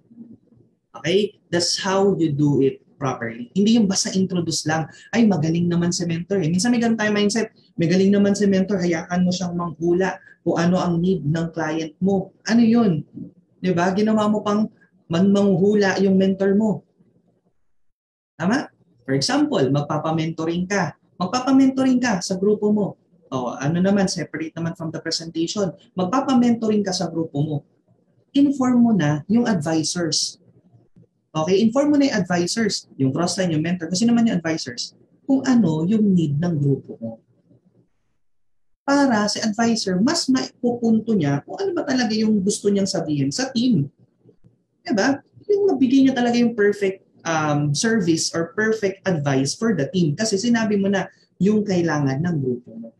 [SPEAKER 6] Okay? That's how you do it properly. Hindi yung basta introduce lang, ay magaling naman si mentor. Eh. Minsan may ganun tayo mindset, magaling naman si mentor, hayaan mo siyang manghula kung ano ang need ng client mo. Ano yun? 'Di ba? Ginawa mo pang man manghula yung mentor mo. Tama? For example, magpapa-mentoring ka. Magpapa-mentoring ka sa grupo mo. O ano naman, separate naman from the presentation. Magpapa-mentoring ka sa grupo mo. Inform mo na yung advisors. Okay, inform mo na yung advisors, yung crossline, yung mentor, kasi naman yung advisors, kung ano yung need ng grupo mo. Para si advisor, mas maipupunto niya kung ano ba talaga yung gusto niyang sabihin sa team. Diba? Yung mabigay niya talaga yung perfect um, service or perfect advice for the team. Kasi sinabi mo na yung kailangan ng grupo mo.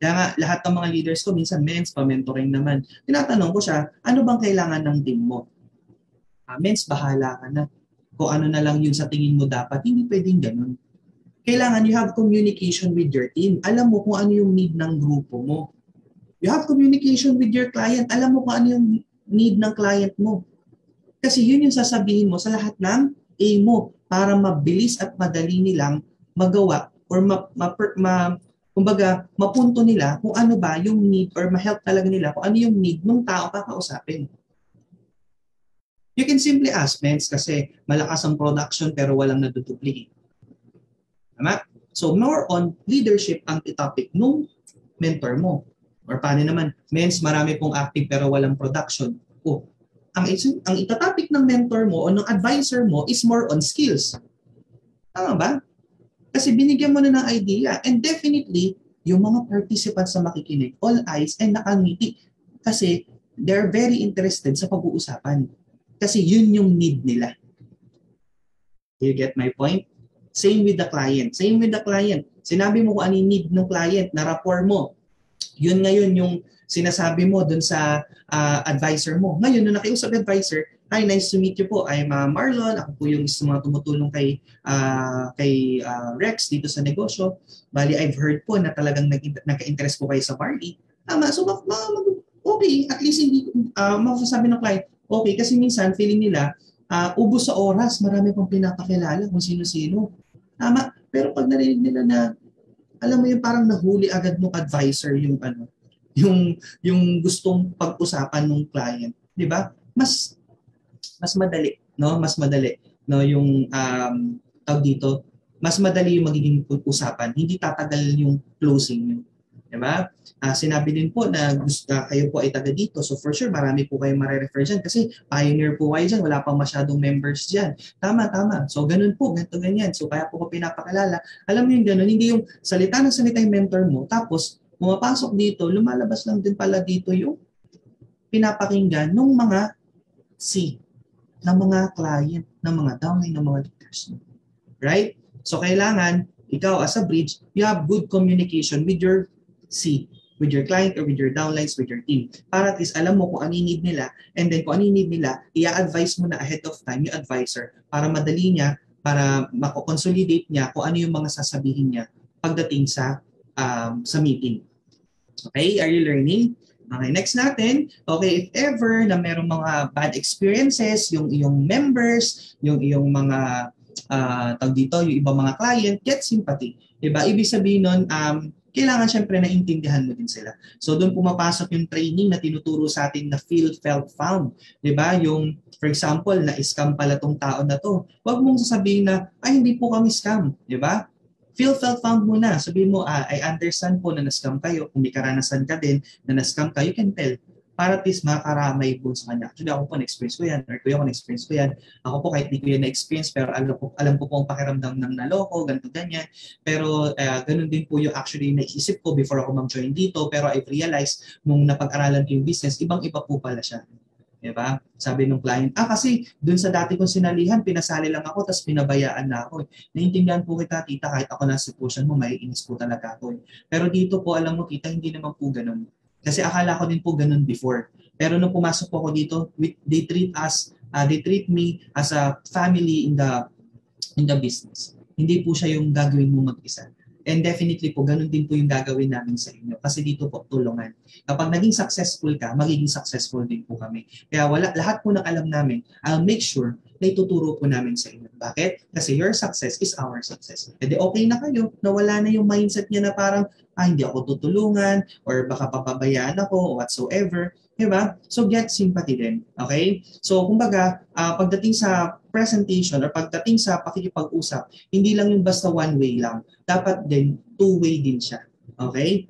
[SPEAKER 6] Kaya nga, lahat ng mga leaders ko, minsan men's pa-mentoring naman. Tinatanong ko siya, ano bang kailangan ng team mo? Men's, bahala ka na. Kung ano na lang yun sa tingin mo dapat, hindi pwedeng ganun. Kailangan you have communication with your team. Alam mo kung ano yung need ng grupo mo. You have communication with your client. Alam mo kung ano yung need ng client mo. Kasi yun yung sasabihin mo sa lahat ng aim mo para mabilis at madali nilang magawa or ma, ma, ma kumbaga, mapunto nila kung ano ba yung need or ma-help talaga nila kung ano yung need ng tao kakausapin. You can simply ask, mens, kasi malakas ang production pero walang naduduplicate. Tama? So, more on leadership ang topic nung mentor mo. Or paano naman, mens, marami pong active pero walang production. Oh, ang, ang itatopic ng mentor mo o ng advisor mo is more on skills. Tama ba? Kasi binigyan mo na ng idea and definitely, yung mga participants na makikinig, all eyes and nakangiti. Kasi they're very interested sa pag-uusapan. Kasi yun yung need nila. Do you get my point? Same with the client. Same with the client. Sinabi mo kung ano yung need ng client, na rapport mo. Yun ngayon yung sinasabi mo dun sa uh, advisor mo. Ngayon, nung nakiusap advisor, Hi, nice to meet you po. I'm uh, Marlon. Ako po yung isa mga tumutulong kay uh, kay uh, Rex dito sa negosyo. Bali, I've heard po na talagang nagka-interest po kayo sa Barley. Tama. So, ma- ma- okay. At least hindi, uh, masasabi ng client, Okay, kasi minsan feeling nila, uh, ubos sa oras, marami pang pinapakilala kung sino-sino. Tama. Pero pag narinig nila na, alam mo yung parang nahuli agad ng advisor yung ano, yung yung gustong pag-usapan ng client, 'di ba? Mas mas madali, no? Mas madali, no, yung um tawag dito, mas madali yung magiging usapan. Hindi tatagal yung closing yung Di ba? Uh, sinabi din po na gusto, uh, kayo po ay taga dito. So for sure, marami po kayong marirefer dyan kasi pioneer po kayo dyan. Wala pang masyadong members dyan. Tama, tama. So ganun po, ganito ganyan. So kaya po ko pinapakilala. Alam mo yung ganun, hindi yung salita ng salita yung mentor mo. Tapos, pumapasok dito, lumalabas lang din pala dito yung pinapakinggan ng mga C, ng mga client, ng mga downline, ng mga leaders. Right? So kailangan, ikaw as a bridge, you have good communication with your C with your client or with your downlines, with your team. Para at least alam mo kung ano need nila and then kung ano need nila, i-advise mo na ahead of time yung advisor para madali niya, para mako-consolidate niya kung ano yung mga sasabihin niya pagdating sa um, sa meeting. Okay, are you learning? Okay, next natin. Okay, if ever na merong mga bad experiences, yung iyong members, yung iyong mga uh, tag dito, yung ibang mga client, get sympathy. Diba? Ibig sabihin nun, um, kailangan syempre na intindihan mo din sila. So doon pumapasok yung training na tinuturo sa atin na feel, felt, found. ba? Yung for example, na scam pala tong tao na to. Huwag mong sasabihin na ay hindi po kami scam, ba? Feel, felt, found mo na. Sabihin mo, ah, I understand po na na-scam kayo. Kung may karanasan ka din na na-scam ka, you can tell para at least makaramay po sa kanya. Actually, ako po na-experience ko yan, or kuya ko na-experience ko yan. Ako po kahit di ko yan na-experience, pero alam ko, alam ko po ang pakiramdam ng naloko, ganito, ganyan. Pero uh, ganun din po yung actually naisip ko before ako mag-join dito, pero I've realized nung napag-aralan ko yung business, ibang-iba po pala siya. Di ba? Sabi nung client, ah kasi dun sa dati kong sinalihan, pinasali lang ako, tapos pinabayaan na ako. Eh. Naiintindihan po kita, tita, kahit ako nasa sitwasyon mo, may inis po talaga ako. Eh. Pero dito po, alam mo, tita, hindi naman po ganun. Kasi akala ko din po ganun before. Pero nung pumasok po ako dito, they treat us, uh, they treat me as a family in the in the business. Hindi po siya yung gagawin mo mag-isa. And definitely po, ganun din po yung gagawin namin sa inyo. Kasi dito po, tulungan. Kapag naging successful ka, magiging successful din po kami. Kaya wala, lahat po ng alam namin, I'll make sure na ituturo po namin sa inyo. Bakit? Kasi your success is our success. E okay na kayo, na wala na yung mindset niya na parang, ah, hindi ako tutulungan, or baka papabayaan ako, or whatsoever. Diba? So get sympathy din. Okay? So kumbaga, uh, pagdating sa presentation or pagdating sa pakikipag-usap, hindi lang yung basta one way lang. Dapat din two way din siya. Okay?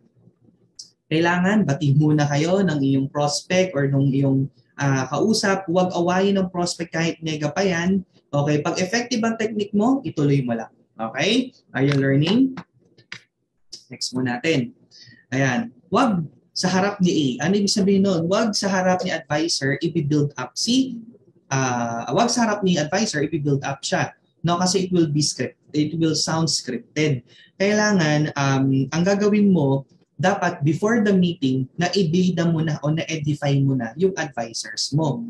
[SPEAKER 6] Kailangan bati muna kayo ng iyong prospect or ng iyong uh, kausap. Huwag awayin ng prospect kahit nega pa yan. Okay? Pag effective ang technique mo, ituloy mo lang. Okay? Are you learning? Next mo natin. Ayan. Huwag sa harap ni A. Ano ibig sabihin nun? Huwag sa harap ni advisor, i-build up si, uh, huwag sa harap ni advisor, i-build up siya. No, kasi it will be scripted. It will sound scripted. Kailangan, um, ang gagawin mo, dapat before the meeting, na i-build mo na o na-edify mo na yung advisors mo.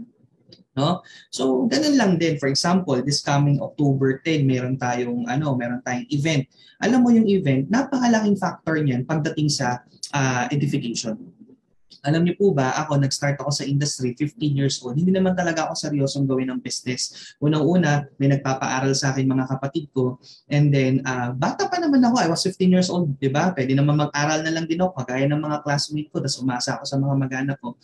[SPEAKER 6] No? So, ganun lang din. For example, this coming October 10, meron tayong ano, meron tayong event. Alam mo yung event, napakalaking factor niyan pagdating sa uh, edification. Alam niyo po ba, ako nag-start ako sa industry 15 years old. Hindi naman talaga ako seryosong gawin ng business. Unang-una, may nagpapaaral sa akin mga kapatid ko. And then, uh, bata pa naman ako. I was 15 years old, di ba? Pwede naman mag-aral na lang din ako, kagaya ng mga classmate ko. Tapos umasa ako sa mga mag-anak ko.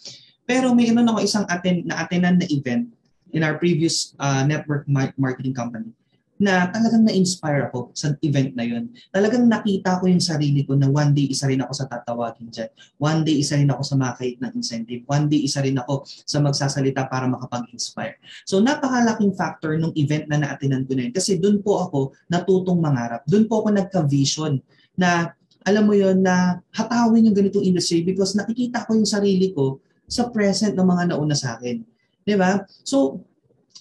[SPEAKER 6] Pero may ano ako isang attend, na attendan na event in our previous uh, network marketing company na talagang na-inspire ako sa event na yun. Talagang nakita ko yung sarili ko na one day isa rin ako sa tatawagin dyan. One day isa rin ako sa makakait ng incentive. One day isa rin ako sa magsasalita para makapag-inspire. So napakalaking factor nung event na naatinan ko na yun. Kasi doon po ako natutong mangarap. Doon po ako nagka-vision na alam mo yon na hatawin yung ganitong industry because nakikita ko yung sarili ko sa present ng mga nauna sa akin. 'Di ba? So,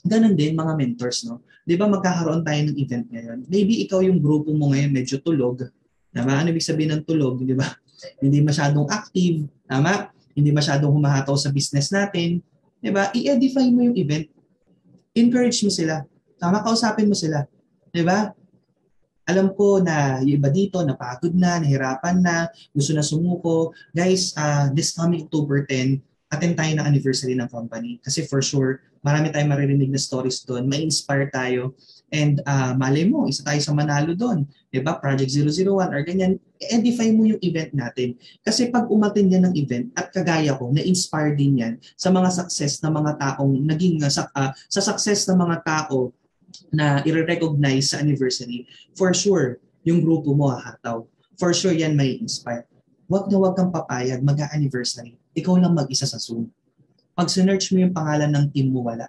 [SPEAKER 6] ganun din mga mentors, no? 'Di ba magkakaroon tayo ng event ngayon? Maybe ikaw yung grupo mo ngayon medyo tulog. Tama? Ano ibig sabihin ng tulog, 'di ba? (laughs) Hindi masyadong active, tama? Hindi masyadong humahataw sa business natin, 'di ba? I-edify mo yung event. Encourage mo sila. Tama, kausapin mo sila. 'Di ba? Alam ko na yung iba dito, napagod na, nahirapan na, gusto na sumuko. Guys, uh, this coming October 10, attend tayo ng anniversary ng company. Kasi for sure, marami tayong maririnig na stories doon, may inspire tayo, and uh, malay mo, isa tayo sa manalo doon. Diba? Project 001 or ganyan, edify mo yung event natin. Kasi pag umatin yan ng event, at kagaya ko, na-inspire din yan sa mga success ng mga taong naging, uh, sa, success ng mga tao na i-recognize sa anniversary, for sure, yung grupo mo hahataw. For sure yan may inspire. Huwag na huwag kang papayag mag-anniversary. Ikaw lang mag-isa sa Zoom pag sinerch mo yung pangalan ng team mo, wala.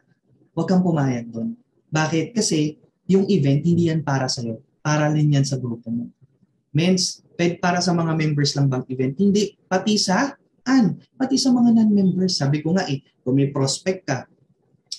[SPEAKER 6] Huwag kang pumayag doon. Bakit? Kasi yung event, hindi yan para sa'yo. Para rin yan sa grupo mo. Means, para sa mga members lang bang event? Hindi. Pati sa, an, pati sa mga non-members. Sabi ko nga eh, kung may prospect ka,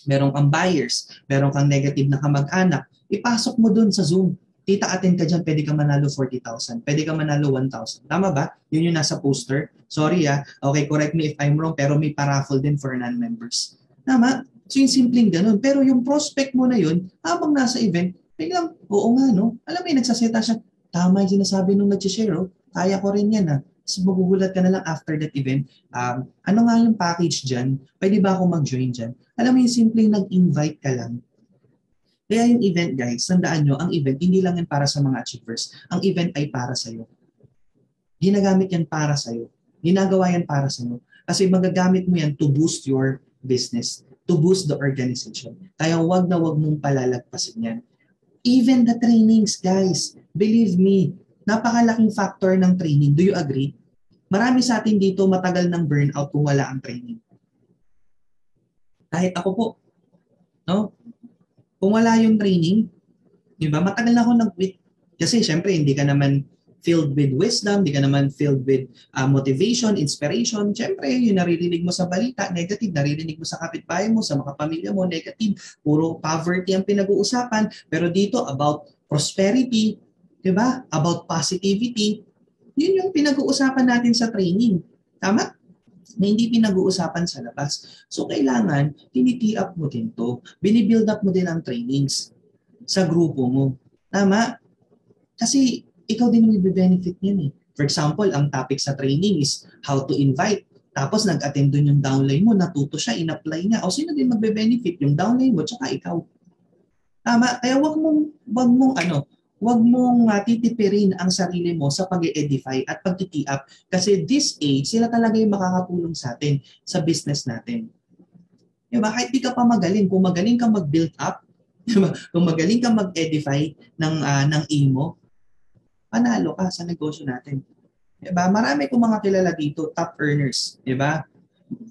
[SPEAKER 6] meron kang buyers, meron kang negative na kamag-anak, ipasok mo doon sa Zoom tita attend ka dyan, pwede ka manalo 40,000, pwede ka manalo 1,000. Tama ba? Yun yung nasa poster. Sorry ah, okay, correct me if I'm wrong, pero may paraffle din for non-members. Tama? So yung simpleng ganun. Pero yung prospect mo na yun, habang nasa event, biglang, oo nga no, alam mo yung nagsaseta siya, tama yung sinasabi nung nag-share, oh, kaya ko rin yan ah. So magugulat ka na lang after that event, um, ano nga yung package dyan? Pwede ba ako mag-join dyan? Alam mo yung simpleng nag-invite ka lang, kaya yung event guys, tandaan nyo, ang event hindi lang yan para sa mga achievers. Ang event ay para sa iyo. Ginagamit yan para sa iyo. Ginagawa yan para sa iyo. Kasi magagamit mo yan to boost your business, to boost the organization. Kaya wag na wag mong palalagpasin yan. Even the trainings, guys, believe me, napakalaking factor ng training. Do you agree? Marami sa atin dito matagal ng burnout kung wala ang training. Kahit ako po, no? Kung wala yung training, di ba, matagal na ako nag-quit. Kasi syempre, hindi ka naman filled with wisdom, di ka naman filled with uh, motivation, inspiration. Siyempre, yung naririnig mo sa balita, negative, naririnig mo sa kapitbahay mo, sa mga pamilya mo, negative. Puro poverty ang pinag-uusapan. Pero dito, about prosperity, di ba? About positivity. Yun yung pinag-uusapan natin sa training. Tama? Na hindi pinag-uusapan sa labas. So, kailangan, tiniti up mo din to. Binibuild up mo din ang trainings sa grupo mo. Tama? Kasi ikaw din ang benefit niyan eh. For example, ang topic sa training is how to invite. Tapos nag-attend dun yung downline mo, natuto siya, in-apply niya. O sino din magbe-benefit? Yung downline mo, tsaka ikaw. Tama? Kaya wag mong, wag mong ano, wag mong uh, titipirin ang sarili mo sa pag edify at pagtiti up kasi this age, sila talaga yung makakatulong sa atin sa business natin. Diba? Kahit di ka pa magaling, kung magaling ka mag-build up, (laughs) diba? kung magaling ka mag-edify ng, uh, ng aim mo, panalo ka sa negosyo natin. Diba? Marami kong mga kilala dito, top earners. Diba?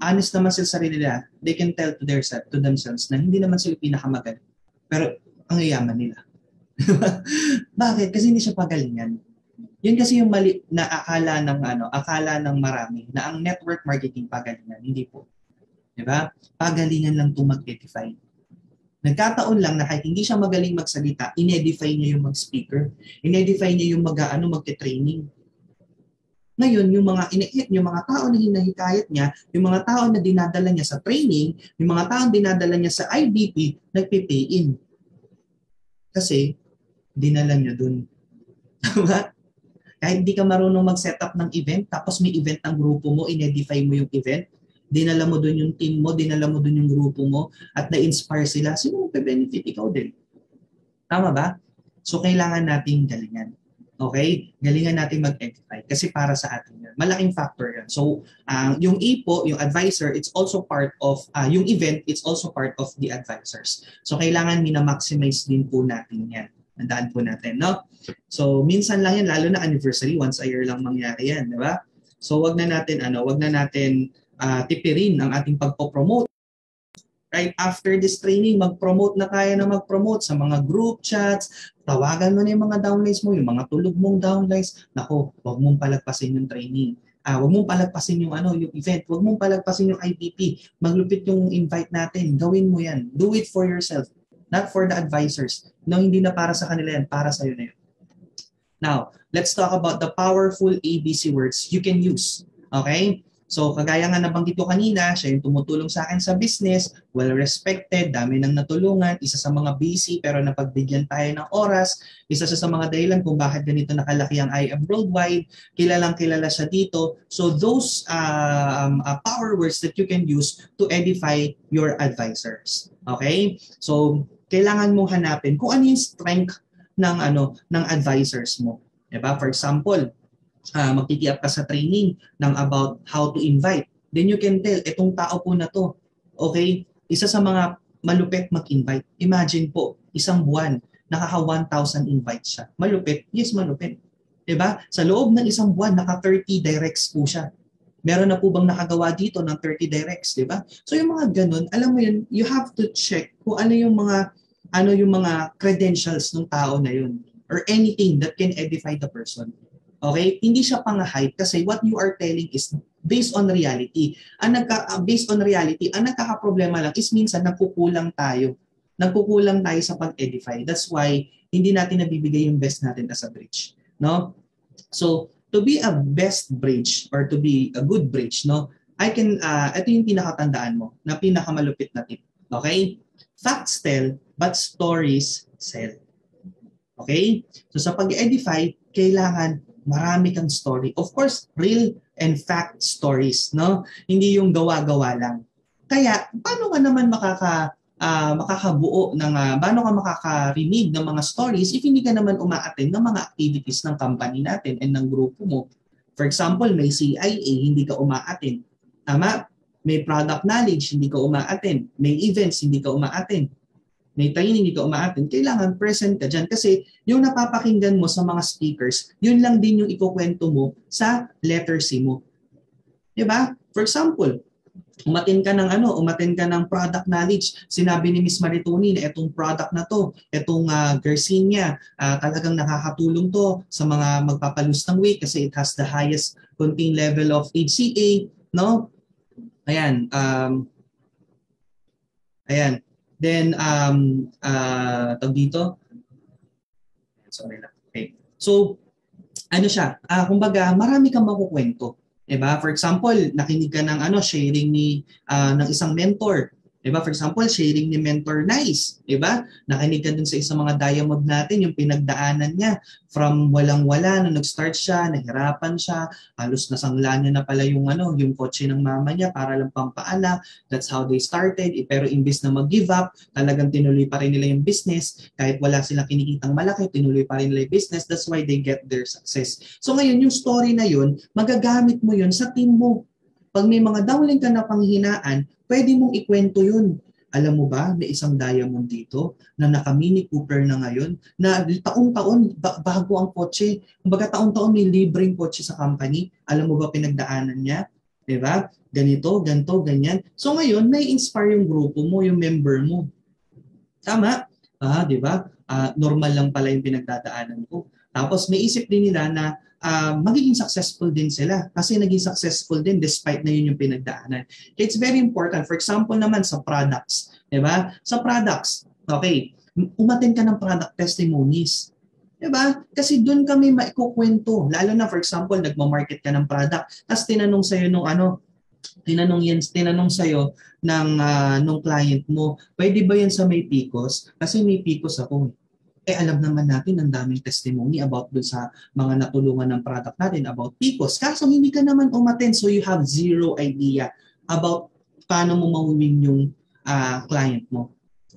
[SPEAKER 6] Honest naman sila sa sarili nila. They can tell to, their, to themselves na hindi naman sila pinakamagaling. Pero ang yayaman nila. (laughs) Bakit? Kasi hindi siya pagalingan. Yun kasi yung mali na akala ng ano, akala ng marami na ang network marketing pagalingan, hindi po. 'Di ba? Pagalingan lang 'tong mag-edify. Nagkataon lang na kahit hindi siya magaling magsalita, inedify niya yung mag-speaker. Inedify niya yung mag ano magte-training. Ngayon, yung mga ina yung mga tao na hinahikayat niya, yung mga tao na dinadala niya sa training, yung mga tao na dinadala niya sa IBP, nagpe-pay in. Kasi dinala niya dun. Tama? (laughs) Kahit hindi ka marunong mag-set up ng event, tapos may event ng grupo mo, inedify mo yung event, dinala mo dun yung team mo, dinala mo dun yung grupo mo, at na-inspire sila, sino magpe-benefit? Ikaw din. Tama ba? So, kailangan nating galingan. Okay? Galingan natin mag-edify kasi para sa atin yan. Malaking factor yan. So, uh, yung A po, yung advisor, it's also part of, uh, yung event, it's also part of the advisors. So, kailangan minamaximize din po natin yan. Nandaan po natin, no? So, minsan lang yan, lalo na anniversary, once a year lang mangyari yan, di ba? So, wag na natin, ano, wag na natin uh, tipirin ang ating pagpo-promote. Right after this training, mag-promote na tayo na mag-promote sa mga group chats, tawagan mo na yung mga downlines mo, yung mga tulog mong downlines. Nako, wag mong palagpasin yung training. Ah, wag mong palagpasin yung ano, yung event. Wag mong palagpasin yung IPP. Maglupit yung invite natin. Gawin mo yan. Do it for yourself, not for the advisors. No, hindi na para sa kanila yan, para sa iyo na yun. Now, let's talk about the powerful ABC words you can use. Okay? So kagaya nga nabanggit ko kanina, siya yung tumutulong sa akin sa business, well-respected, dami nang natulungan, isa sa mga busy pero napagbigyan tayo ng oras, isa siya sa mga dahilan kung bakit ganito nakalaki ang I am worldwide, kilalang kilala siya dito. So those um, uh, power words that you can use to edify your advisors. Okay? So kailangan mong hanapin kung ano yung strength ng ano ng advisors mo. Diba? For example, uh, magtitiap ka sa training ng about how to invite, then you can tell, etong tao po na to, okay, isa sa mga malupit mag-invite. Imagine po, isang buwan, nakaka 1,000 invites siya. Malupit? Yes, malupit. ba? Sa loob ng isang buwan, naka 30 directs po siya. Meron na po bang nakagawa dito ng 30 directs, 'di ba? So yung mga ganun, alam mo yun, you have to check kung ano yung mga ano yung mga credentials ng tao na yun or anything that can edify the person. Okay? Hindi siya pang-hype kasi what you are telling is based on reality. Ang nagka, uh, based on reality, ang nagkakaproblema lang is minsan nagkukulang tayo. Nagkukulang tayo sa pag-edify. That's why hindi natin nabibigay yung best natin as a bridge. No? So, to be a best bridge or to be a good bridge, no? I can, uh, ito yung pinakatandaan mo na pinakamalupit na tip. Okay? Facts tell, but stories sell. Okay? So sa pag-edify, kailangan marami kang story. Of course, real and fact stories, no? Hindi yung gawa-gawa lang. Kaya, paano ka naman makaka uh, makakabuo ng uh, paano ka makakarinig ng mga stories if hindi ka naman umaattend ng mga activities ng company natin and ng grupo mo. For example, may CIA, hindi ka umaattend. Tama? May product knowledge, hindi ka umaattend. May events, hindi ka umaattend may training hindi ka umaattend, kailangan present ka dyan. Kasi yung napapakinggan mo sa mga speakers, yun lang din yung ikukwento mo sa letter C mo. Ba? For example, umatin ka ng ano, umatin ka ng product knowledge. Sinabi ni Miss Maritoni na itong product na to, itong uh, Garcinia, uh, talagang nakakatulong to sa mga magpapalus ng weight kasi it has the highest contain level of HCA, no? Ayan, um, ayan. Then, um, uh, tawag dito, sorry lang. Okay. So, ano siya, uh, kumbaga, marami kang makukwento. Diba? For example, nakinig ka ng ano, sharing ni uh, ng isang mentor. Diba? For example, sharing ni Mentor Nice. Diba? Nakinig ka dun sa isang mga diamond natin, yung pinagdaanan niya from walang-wala nung nag-start siya, nahirapan siya, halos nasangla niya na pala yung, ano, yung kotse ng mama niya para lang pampaanak. That's how they started. Eh, pero imbis na mag-give up, talagang tinuloy pa rin nila yung business. Kahit wala silang kinikitang malaki, tinuloy pa rin nila yung business. That's why they get their success. So ngayon, yung story na yun, magagamit mo yun sa team mo. Pag may mga downlink ka na panghinaan, pwede mong ikwento yun. Alam mo ba, may isang diamond dito na naka Mini Cooper na ngayon na taon-taon bago ang kotse. Kumbaga taon-taon may libreng kotse sa company. Alam mo ba pinagdaanan niya? 'Di ba? Ganito, ganto, ganyan. So ngayon, may inspire yung grupo mo, yung member mo. Tama? Ah, 'di ba? Ah, normal lang pala yung pinagdadaanan ko. Tapos may isip din nila na uh, magiging successful din sila kasi naging successful din despite na yun yung pinagdaanan. It's very important. For example naman sa products, di ba? Sa products, okay, umatin ka ng product testimonies. Di ba? Kasi doon kami maikukwento. Lalo na for example, nagma-market ka ng product, tapos tinanong sa'yo nung ano, tinanong yan, tinanong sa'yo ng uh, nung client mo, pwede ba yan sa may Picos? Kasi may Picos ako eh alam naman natin ang daming testimony about dun sa mga natulungan ng product natin about Picos. Kaso hindi ka naman umaten so you have zero idea about paano mo mawin yung uh, client mo.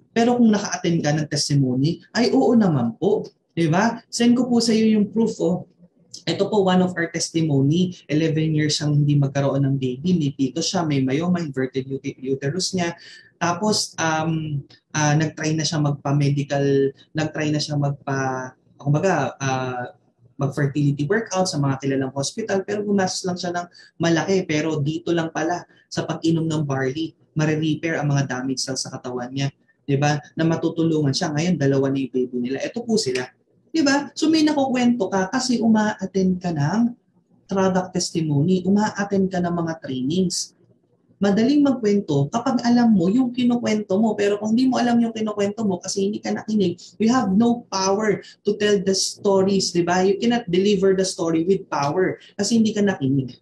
[SPEAKER 6] Pero kung naka-attend ka ng testimony, ay oo naman po. Di ba? Send ko po sa iyo yung proof oh. Ito po one of our testimony. 11 years siyang hindi magkaroon ng baby. May Picos siya, may myoma, inverted uterus niya. Tapos um, uh, nag-try na siya magpa-medical, nag-try na siya magpa kumbaga uh, mag-fertility workout sa mga kilalang hospital pero gumastos lang siya ng malaki pero dito lang pala sa pag-inom ng barley mare-repair ang mga damage cells sa katawan niya. 'Di ba? Na matutulungan siya. Ngayon dalawa na yung baby nila. Ito po sila. 'Di ba? So may nakukwento ka kasi uma-attend ka ng product testimony, uma-attend ka ng mga trainings madaling magkwento kapag alam mo yung kinukwento mo. Pero kung hindi mo alam yung kinukwento mo kasi hindi ka nakinig, you have no power to tell the stories, di ba? You cannot deliver the story with power kasi hindi ka nakinig.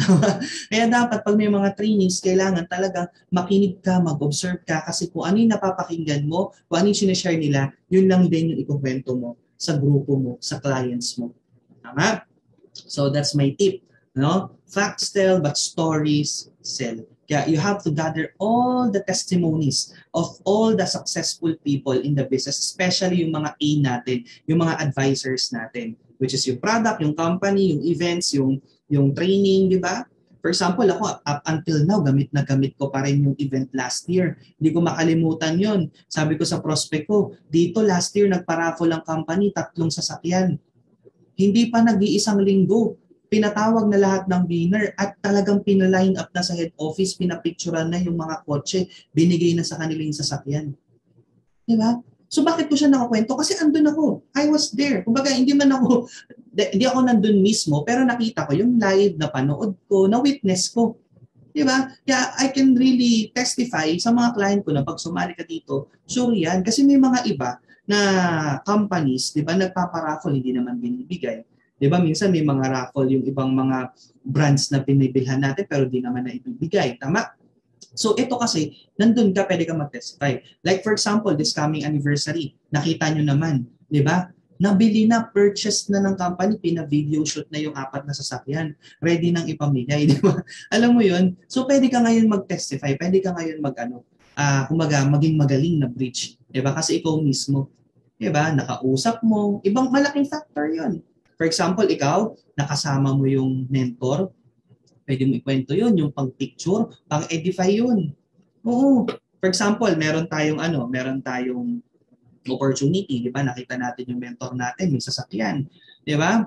[SPEAKER 6] (laughs) Kaya dapat pag may mga trainings, kailangan talagang makinig ka, mag-observe ka kasi kung ano yung napapakinggan mo, kung ano yung sinashare nila, yun lang din yung ikukwento mo sa grupo mo, sa clients mo. Tama? So that's my tip. No? Facts tell but stories sell. Kaya you have to gather all the testimonies of all the successful people in the business, especially yung mga A natin, yung mga advisors natin, which is yung product, yung company, yung events, yung yung training, di ba? For example, ako up until now, gamit na gamit ko pa rin yung event last year. Hindi ko makalimutan yon. Sabi ko sa prospect ko, dito last year nagparaffle ang company, tatlong sasakyan. Hindi pa nag-iisang linggo pinatawag na lahat ng winner at talagang pinaline up na sa head office, pinapicturean na yung mga kotse, binigay na sa kanila yung sasakyan. Di ba? So bakit ko siya nakakwento? Kasi andun ako. I was there. Kumbaga, hindi man ako, (laughs) hindi ako nandun mismo, pero nakita ko yung live na panood ko, na witness ko. Di ba? Kaya I can really testify sa mga client ko na pag sumali ka dito, sure yan. Kasi may mga iba na companies, di ba, nagpaparaffle, hindi naman binibigay. 'Di ba minsan may mga raffle yung ibang mga brands na pinibilhan natin pero di naman na ibibigay. Tama? So ito kasi, nandun ka, pwede ka mag-testify. Like for example, this coming anniversary, nakita nyo naman, di ba? Nabili na, purchase na ng company, pina-video shoot na yung apat na sasakyan. Ready nang ipamigay, (laughs) di ba? Alam mo yun? So pwede ka ngayon mag-testify, pwede ka ngayon mag-ano, uh, kumaga, maging magaling na bridge. Di ba? Kasi ikaw mismo, di ba? Nakausap mo, ibang malaking factor yon For example, ikaw, nakasama mo yung mentor, pwede mo ikwento yun, yung pang-picture, pang-edify yun. Oo. For example, meron tayong ano, meron tayong opportunity, di ba? Nakita natin yung mentor natin, may sasakyan. Di ba?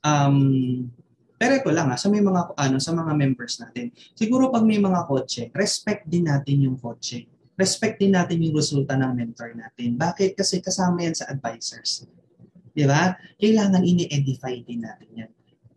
[SPEAKER 6] Um, Pero ito lang ha, sa may mga ano sa mga members natin. Siguro pag may mga kotse, respect din natin yung kotse. Respect din natin yung resulta ng mentor natin. Bakit? Kasi kasama yan sa advisors. Di ba? Kailangan ini-edify din natin yan.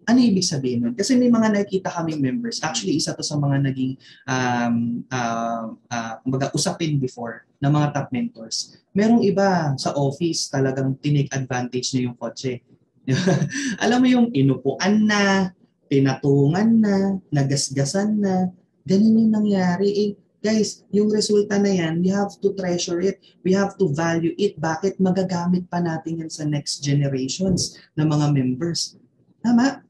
[SPEAKER 6] Ano ibig sabihin nun? Kasi may mga nakikita kaming members. Actually, isa to sa mga naging um, uh, uh, kumbaga, usapin before ng mga top mentors. Merong iba sa office talagang tinake advantage na yung kotse. (laughs) Alam mo yung inupuan na, pinatungan na, nagasgasan na, ganun yung nangyari. Eh, guys, yung resulta na yan, we have to treasure it. We have to value it. Bakit magagamit pa natin yan sa next generations ng mga members? Tama?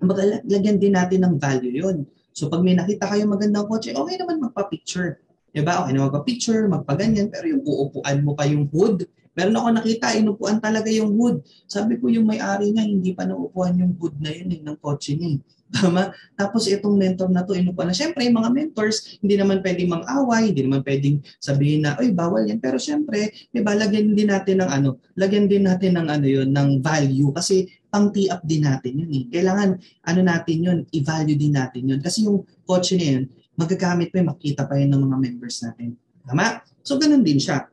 [SPEAKER 6] Baga, lagyan din natin ng value yon. So pag may nakita kayo magandang kotse, okay naman magpa-picture. Diba? Okay na magpa-picture, magpa-ganyan, pero yung uupuan mo pa yung hood, Meron ako nakita, inupuan talaga yung hood. Sabi ko yung may-ari niya, hindi pa naupuan yung hood na yun eh, ng kotse niya. Tama? Tapos itong mentor na to, inupuan na. Siyempre, mga mentors, hindi naman pwedeng mang-away, hindi naman pwedeng sabihin na, ay, bawal yan. Pero siyempre, diba, lagyan din natin ng ano, lagyan din natin ng ano yun, ng value. Kasi pang tee up din natin yun eh. Kailangan, ano natin yun, i-value din natin yun. Kasi yung kotse na yun, magagamit pa yun, makita pa yun ng mga members natin. Tama? So, ganun din siya.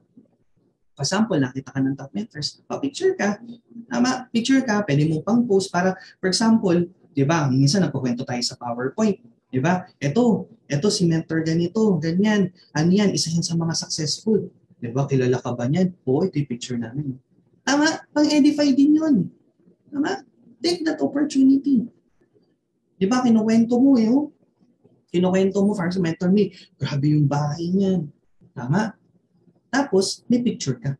[SPEAKER 6] For example, nakita ka ng top mentors, pa-picture ka. Tama, picture ka, pwede mo pang post para, for example, di ba, minsan nagkukwento tayo sa PowerPoint. Di ba? Ito, ito si mentor ganito, ganyan. Ano yan? Isa yan sa mga successful. Di ba? Kilala ka ba niyan? Oo, ito yung picture namin. Tama, pang-edify din yun. Tama? Take that opportunity. Di ba, kinukwento mo eh, oh. Kinukwento mo, for example, mentor me, grabe yung bahay niyan. Tama? Tapos, may picture ka.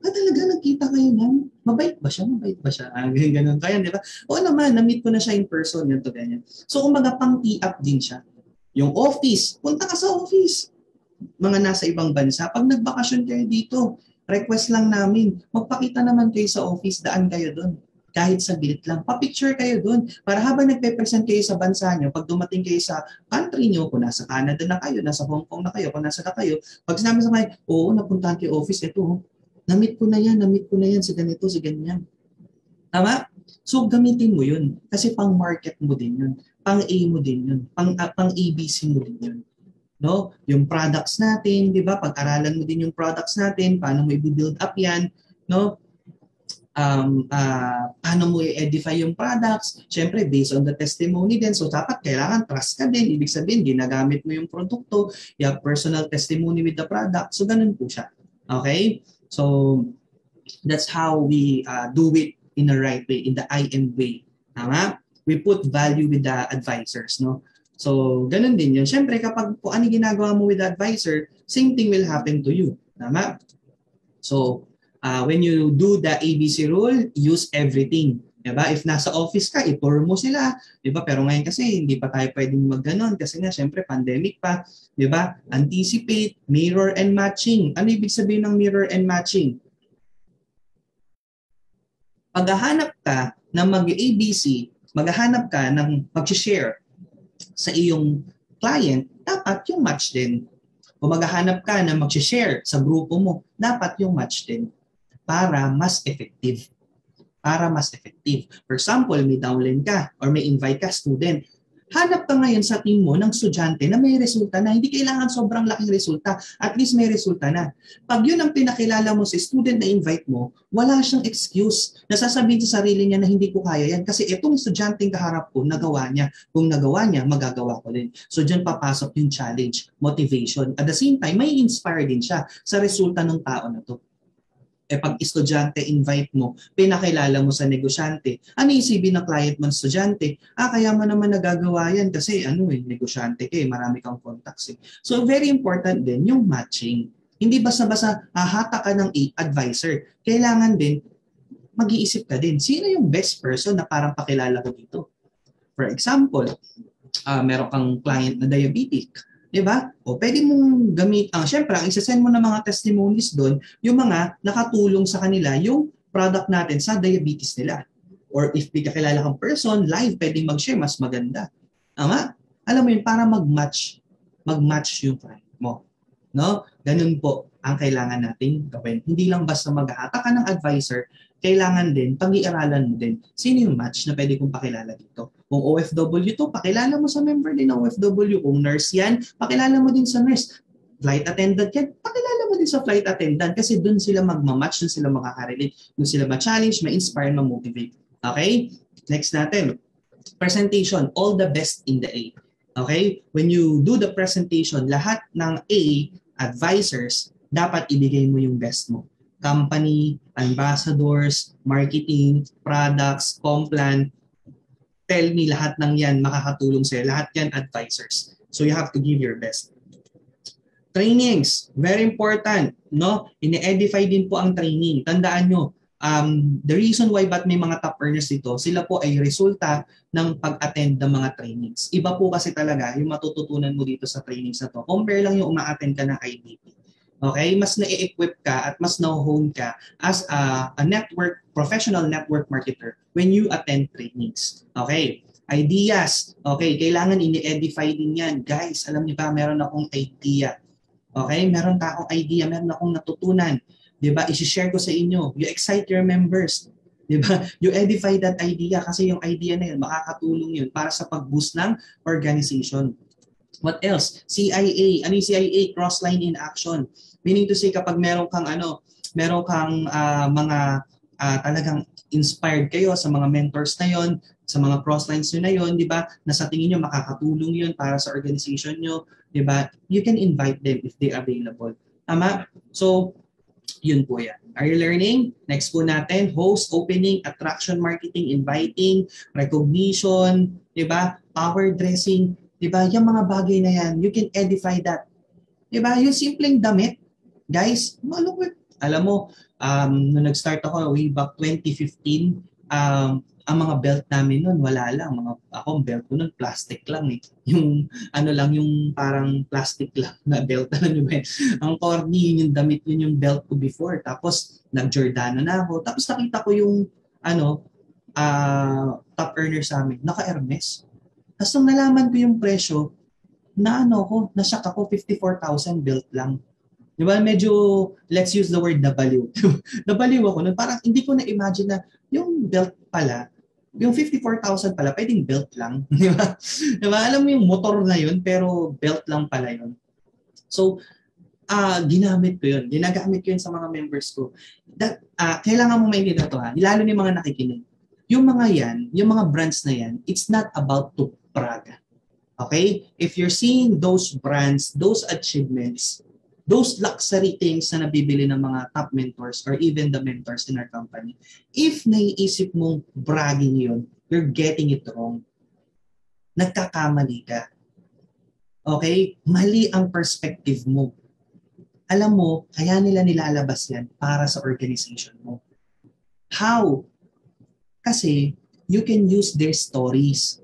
[SPEAKER 6] Ah, talaga, nagkita kayo nan? Mabait ba siya? Mabait ba siya? Ah, ganyan, (laughs) ganun. Kaya, di ba? Oo naman, na-meet ko na siya in person, ganito, ganyan. So, kumbaga, pang tee up din siya. Yung office, punta ka sa office. Mga nasa ibang bansa, pag nagbakasyon kayo dito, request lang namin, magpakita naman kayo sa office, daan kayo doon kahit saglit lang. Pa-picture kayo doon para habang nagpe-present kayo sa bansa nyo, pag dumating kayo sa country nyo, kung nasa Canada na kayo, nasa Hong Kong na kayo, kung nasa na kayo, pag sinabi sa kayo, oo, napuntahan kayo office, ito, na-meet ko na yan, na-meet ko na yan, si ganito, si ganyan. Tama? So, gamitin mo yun. Kasi pang-market mo din yun. Pang-A mo din yun. Pang, uh, pang-ABC mo din yun. No? Yung products natin, di ba? Pag-aralan mo din yung products natin, paano mo i-build up yan, no? um, uh, paano mo i-edify yung products. Siyempre, based on the testimony din. So, dapat kailangan trust ka din. Ibig sabihin, ginagamit mo yung produkto. You have personal testimony with the product. So, ganun po siya. Okay? So, that's how we uh, do it in the right way, in the IM way. Tama? We put value with the advisors, no? So, ganun din yun. Siyempre, kapag kung ano ginagawa mo with the advisor, same thing will happen to you. Tama? So, uh, when you do the ABC rule, use everything. Diba? If nasa office ka, i-tour mo sila. Diba? Pero ngayon kasi, hindi pa tayo pwedeng magganon kasi nga, syempre, pandemic pa. Diba? Anticipate, mirror and matching. Ano ibig sabihin ng mirror and matching? Paghahanap ka ng mag-ABC, maghahanap ka ng mag-share sa iyong client, dapat yung match din. Kung maghahanap ka na mag-share sa grupo mo, dapat yung match din para mas effective. Para mas effective. For example, may downline ka or may invite ka student. Hanap ka ngayon sa team mo ng estudyante na may resulta na. Hindi kailangan sobrang laking resulta. At least may resulta na. Pag yun ang pinakilala mo sa student na invite mo, wala siyang excuse. Nasasabihin sa sarili niya na hindi ko kaya yan kasi itong estudyanteng kaharap ko, nagawa niya. Kung nagawa niya, magagawa ko din. So dyan papasok yung challenge, motivation. At the same time, may inspire din siya sa resulta ng tao na to eh pag estudyante invite mo, pinakilala mo sa negosyante. Ano isipin ng client mo estudyante? Ah, kaya mo naman nagagawa yan kasi ano eh, negosyante ka eh, marami kang contacts eh. So very important din yung matching. Hindi basta-basta hahata ka ng advisor. Kailangan din mag-iisip ka din, sino yung best person na parang pakilala ko dito? For example, uh, meron kang client na diabetic 'Di ba? O pwede mong gamit ang syempre ang isa-send mo ng mga testimonies doon, yung mga nakatulong sa kanila yung product natin sa diabetes nila. Or if di kakilala kang person, live pwedeng mag-share mas maganda. Tama? Alam mo yun, para mag-match, mag-match yung client mo. No? Ganun po ang kailangan nating gawin. Hindi lang basta maghahata ka ng advisor, kailangan din, pag-iaralan mo din, sino yung match na pwede kong pakilala dito. Kung OFW to, pakilala mo sa member din ng OFW. Kung nurse yan, pakilala mo din sa nurse. Flight attendant yan, pakilala mo din sa flight attendant kasi dun sila magmamatch, dun sila makaka-relate, dun sila ma-challenge, ma-inspire, ma-motivate. Okay? Next natin. Presentation, all the best in the A. Okay? When you do the presentation, lahat ng A advisors, dapat ibigay mo yung best mo. Company, ambassadors, marketing, products, complan, tell me lahat ng yan makakatulong sa'yo. Lahat yan advisors. So you have to give your best. Trainings, very important, no? Ine-edify din po ang training. Tandaan nyo, um, the reason why ba't may mga top earners dito, sila po ay resulta ng pag-attend ng mga trainings. Iba po kasi talaga yung matututunan mo dito sa trainings na to. Compare lang yung uma-attend ka ng IDP. Okay? Mas na-equip ka at mas na-hone ka as a, a network, professional network marketer when you attend trainings. Okay? Ideas. Okay, kailangan ini-edify din yan. Guys, alam niyo ba, meron akong idea. Okay, meron akong idea, meron akong natutunan. 'Di ba? I-share ko sa inyo. You excite your members. 'Di ba? (laughs) You edify that idea kasi yung idea na yun makakatulong yun para sa pag-boost ng organization. What else? CIA. Ano yung CIA? Cross-line in action. Meaning to say kapag meron kang ano, meron kang ah, mga ah, talagang inspired kayo sa mga mentors na yon, sa mga crosslines nyo na yon, di ba? Na sa tingin nyo makakatulong yun para sa organization nyo, di ba? You can invite them if they available. Tama? So, yun po yan. Are you learning? Next po natin, host, opening, attraction marketing, inviting, recognition, di ba? Power dressing, di ba? Yung mga bagay na yan, you can edify that. Di ba? Yung simpleng damit, guys, malupit. Alam mo, um, nung nag-start ako way back 2015, um, ang mga belt namin noon wala lang. Mga ako ang belt ko noon plastic lang eh. Yung ano lang yung parang plastic lang na belt. (laughs) Alam niyo ba yun? ang corny yun yung damit yun yung belt ko before. Tapos nag Giordano na ako. Tapos nakita ko yung ano ah top earner sa amin naka Hermes tapos nung nalaman ko yung presyo na ano ko nasyak ako 54,000 belt lang Di ba? Medyo, let's use the word W. (laughs) Nabaliw ako nun. Parang hindi ko na-imagine na yung belt pala, yung 54,000 pala, pwedeng belt lang. (laughs) Di ba? Di ba? Alam mo yung motor na yun, pero belt lang pala yun. So, ah ginamit ko yun. Ginagamit ko yun sa mga members ko. That, ah kailangan mo maintindihan to ha. Lalo ni mga nakikinig. Yung mga yan, yung mga brands na yan, it's not about to brag. Okay? If you're seeing those brands, those achievements, those luxury things na nabibili ng mga top mentors or even the mentors in our company, if naiisip mong bragging yun, you're getting it wrong. Nagkakamali ka. Okay? Mali ang perspective mo. Alam mo, kaya nila nilalabas yan para sa organization mo. How? Kasi you can use their stories.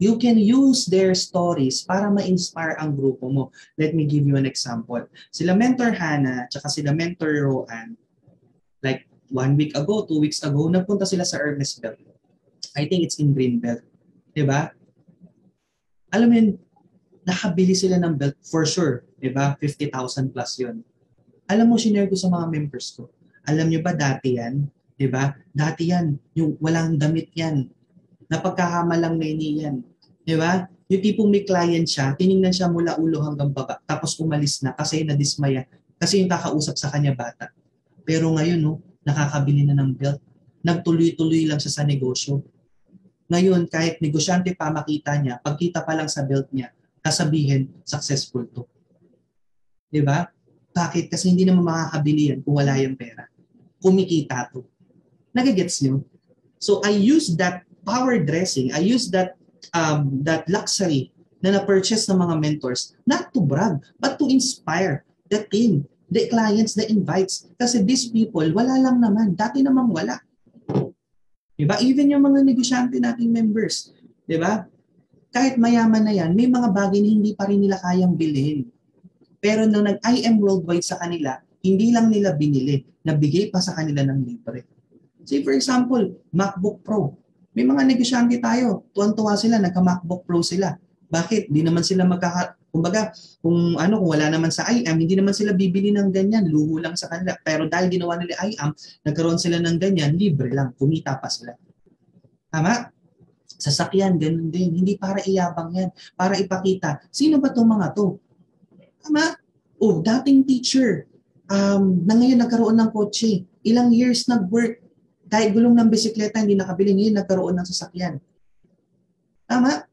[SPEAKER 6] You can use their stories para ma-inspire ang grupo mo. Let me give you an example. Sila Mentor Hannah, tsaka sila Mentor Roan, like one week ago, two weeks ago, nagpunta sila sa Ernest Belt. I think it's in Greenbelt. Diba? Alam mo yun, nakabili sila ng belt for sure. Diba? 50,000 plus yun. Alam mo, sinare ko sa mga members ko. Alam nyo ba dati yan? Diba? Dati yan. Yung walang damit yan. Napagkakamalang na ini yan. Diba? Yung tipong may client siya, tiningnan siya mula ulo hanggang baba, tapos umalis na kasi nadismaya. Kasi yung kakausap sa kanya bata. Pero ngayon, no, nakakabili na ng belt. Nagtuloy-tuloy lang siya sa negosyo. Ngayon, kahit negosyante pa makita niya, pagkita pa lang sa belt niya, kasabihin, successful to. Di ba? Bakit? Kasi hindi naman makakabili yan kung wala yung pera. Kumikita to. Nagigets niyo? So I use that power dressing, I use that um, that luxury na na-purchase ng mga mentors, not to brag, but to inspire the team, the clients, the invites. Kasi these people, wala lang naman. Dati namang wala. Diba? Even yung mga negosyante nating members, diba? Kahit mayaman na yan, may mga bagay na hindi pa rin nila kayang bilhin. Pero nung nag-IM worldwide sa kanila, hindi lang nila binili, nabigay pa sa kanila ng libre. Say for example, MacBook Pro. May mga negosyante tayo, tuwan-tuwa sila, nagka-MacBook Pro sila. Bakit? Di naman sila magkaka... Kumbaga, kung ano, kung wala naman sa IAM, hindi naman sila bibili ng ganyan, luho lang sa kanila. Pero dahil ginawa nila IAM, nagkaroon sila ng ganyan, libre lang, kumita pa sila. Tama? Sasakyan, ganun din. Hindi para iyabang yan. Para ipakita, sino ba itong mga to? Tama? Oh, dating teacher, um, na ngayon nagkaroon ng kotse. Ilang years nag-work. Kahit gulong ng bisikleta, hindi nakabili. Ngayon nagkaroon ng sasakyan. Tama?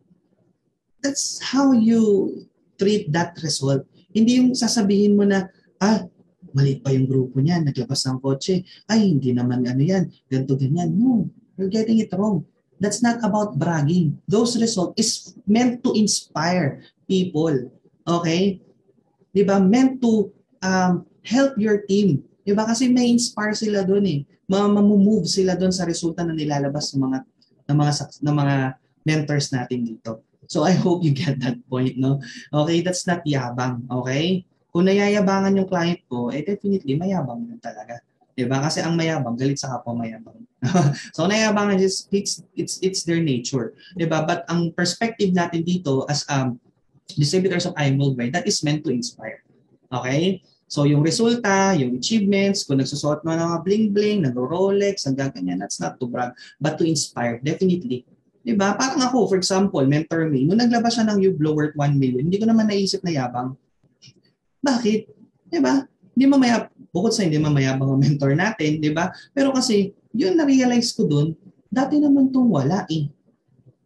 [SPEAKER 6] That's how you treat that result. Hindi yung sasabihin mo na, ah, maliit pa yung grupo niya, naglabas ng kotse. Ay, hindi naman ano yan, ganito ganyan. No, you're getting it wrong. That's not about bragging. Those results is meant to inspire people. Okay? 'Di ba? Meant to um, help your team. 'Di ba? Kasi may inspire sila doon eh. Mamamove sila doon sa resulta na nilalabas ng mga ng mga ng mga mentors natin dito. So I hope you get that point, no? Okay, that's not yabang, okay? Kung nayayabangan yung client ko, eh definitely mayabang yun talaga. 'Di ba? Kasi ang mayabang galit sa kapwa mayabang. (laughs) so nayabangan is it's it's it's their nature, 'di ba? But ang perspective natin dito as um distributors of IM Worldwide, that is meant to inspire. Okay? So yung resulta, yung achievements, kung nagsusuot mo ng mga bling-bling, nag-Rolex, ang ganyan, that's not to brag, but to inspire, definitely. 'Di ba? Parang ako, for example, mentor me, nung naglabas siya ng U-Blow worth 1 million, hindi ko naman naisip na yabang. Bakit? 'Di ba? Hindi mamaya bukod sa hindi mamayabang ang mentor natin, 'di ba? Pero kasi yun na-realize ko doon, dati naman tong wala eh.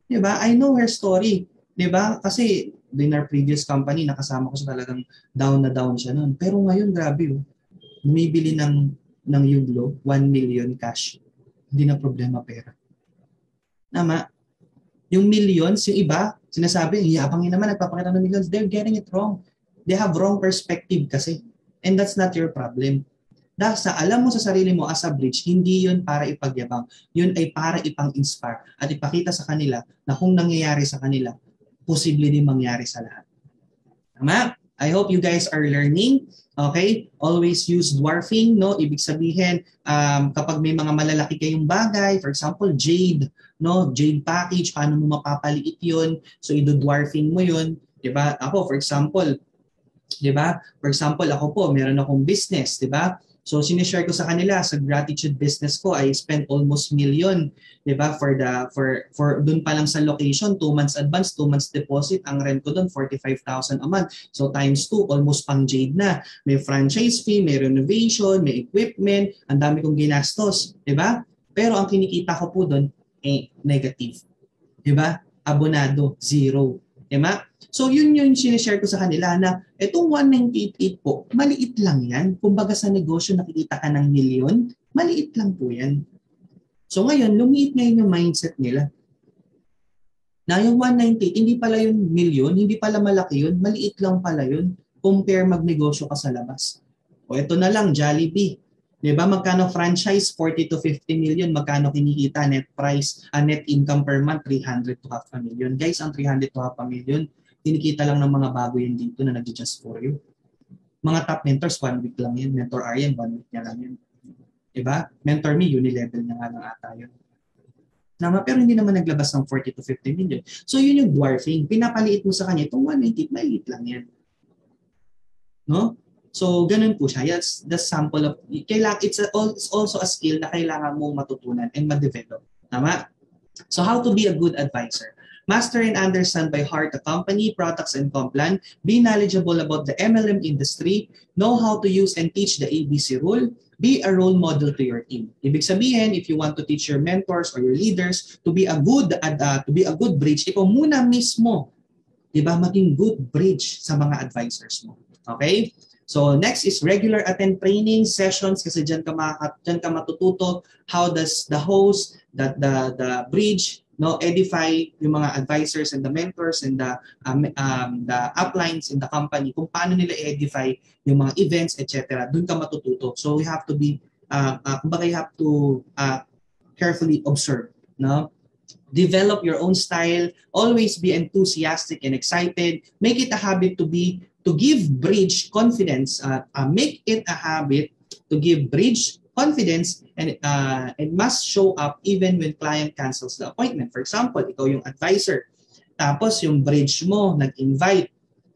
[SPEAKER 6] 'Di ba? I know her story, 'di ba? Kasi in our previous company, nakasama ko sa talagang down na down siya noon. Pero ngayon, grabe oh. Bumibili ng ng Yuglo, 1 million cash. Hindi na problema pera. Tama. Yung millions, yung iba, sinasabi, yabangin naman, nagpapakita ng millions. They're getting it wrong. They have wrong perspective kasi. And that's not your problem. Dahil sa alam mo sa sarili mo as a bridge, hindi yun para ipagyabang. Yun ay para ipang-inspire at ipakita sa kanila na kung nangyayari sa kanila, posible din mangyari sa lahat. Tama? I hope you guys are learning. Okay? Always use dwarfing, no? Ibig sabihin, um, kapag may mga malalaki kayong bagay, for example, jade, no? Jade package, paano mo mapapaliit yun? So, ido-dwarfing mo yun. ba? Ako, for example, 'di ba? For example, ako po, meron akong business, 'di ba? So sinishare ko sa kanila sa gratitude business ko, I spent almost million, 'di ba? For the for for doon pa lang sa location, 2 months advance, 2 months deposit, ang rent ko doon 45,000 a month. So times 2, almost pang Jade na. May franchise fee, may renovation, may equipment, ang dami kong ginastos, 'di ba? Pero ang kinikita ko po doon eh negative. 'Di ba? Abonado, zero. 'Di ba? So yun yung sinishare ko sa kanila na itong 198 po, maliit lang yan. Kumbaga sa negosyo nakikita ka ng milyon, maliit lang po yan. So ngayon, lumiit ngayon yung mindset nila. Na yung 198, hindi pala yung milyon, hindi pala malaki yun, maliit lang pala yun. Compare magnegosyo ka sa labas. O ito na lang, Jollibee. Di ba? Magkano franchise? 40 to 50 million. Magkano kinikita? Net price, uh, net income per month? 300 to half a million. Guys, ang 300 to half a million, kinikita lang ng mga bago yan dito na nag-just for you. Mga top mentors, one week lang yan. Mentor Aryan, one week niya lang yan. Diba? Mentor me, uni-level niya nga lang ata yun. Nama, pero hindi naman naglabas ng 40 to 50 million. So yun yung dwarfing. Pinapaliit mo sa kanya, itong 180, maliit lang yan. No? So, ganun po siya. Yes, the sample of, kailangan, it's, a, it's also a skill na kailangan mong matutunan and ma-develop. Tama? So, how to be a good advisor? Master and understand by heart the company, products, and complan. Be knowledgeable about the MLM industry. Know how to use and teach the ABC rule. Be a role model to your team. Ibig sabihin, if you want to teach your mentors or your leaders to be a good uh, to be a good bridge, ikaw muna mismo, 'di ba, maging good bridge sa mga advisors mo. Okay? So next is regular attend training sessions kasi diyan ka maka, diyan ka matututo how does the host that the the bridge no edify yung mga advisors and the mentors and the um, um, the uplines in the company kung paano nila edify yung mga events etc doon ka matututo. So we have to be uh, uh, you have to uh, carefully observe no? Develop your own style. Always be enthusiastic and excited. Make it a habit to be to give bridge confidence uh, uh, make it a habit to give bridge confidence and uh, it must show up even when client cancels the appointment. For example, ikaw yung advisor. Tapos yung bridge mo nag-invite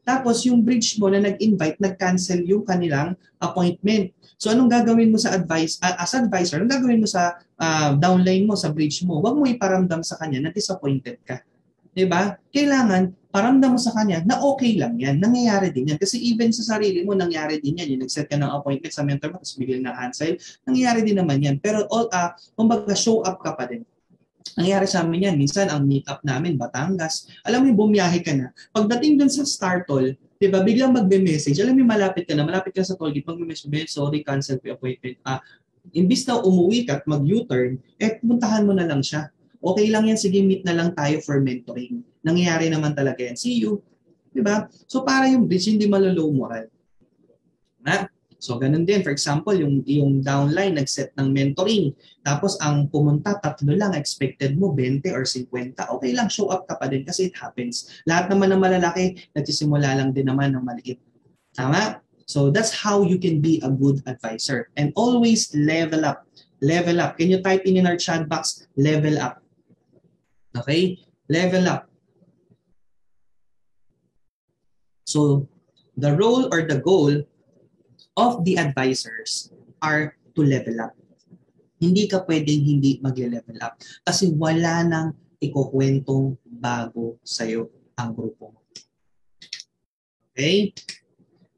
[SPEAKER 6] Tapos yung bridge mo na nag-invite, nag-cancel yung kanilang appointment. So anong gagawin mo sa advice ah, as advisor? Anong gagawin mo sa ah, downline mo sa bridge mo? Huwag mo iparamdam sa kanya na disappointed ka. 'Di ba? Kailangan paramdam mo sa kanya na okay lang 'yan. Nangyayari din 'yan kasi even sa sarili mo nangyayari din 'yan. Yung nag-set ka ng appointment sa mentor mo tapos biglang na-cancel, nangyayari din naman 'yan. Pero all ah, kumbaga show up ka pa din. Nangyayari sa amin yan. Minsan, ang meet-up namin, Batangas. Alam mo, yung bumiyahe ka na. Pagdating dun sa Startol, di ba, biglang magbe-message. Alam mo, malapit ka na. Malapit ka sa tollgate. Magbe-message, sorry, cancel ko appointment. Ah, imbis na umuwi ka at mag-U-turn, eh, puntahan mo na lang siya. Okay lang yan, sige, meet na lang tayo for mentoring. Nangyayari naman talaga yan. See you. Di ba? So, para yung bridge, hindi malolow moral. Na? So, ganun din. For example, yung, yung downline nag-set ng mentoring. Tapos, ang pumunta, tatlo lang, expected mo, 20 or 50. Okay lang, show up ka pa din kasi it happens. Lahat naman ng malalaki, nagsisimula lang din naman ng maliit. Tama? So, that's how you can be a good advisor. And always level up. Level up. Can you type in in our chat box, level up? Okay? Level up. So, the role or the goal of the advisors are to level up. Hindi ka pwedeng hindi magle-level up kasi wala nang ikukwentong bago sa'yo ang grupo mo. Okay?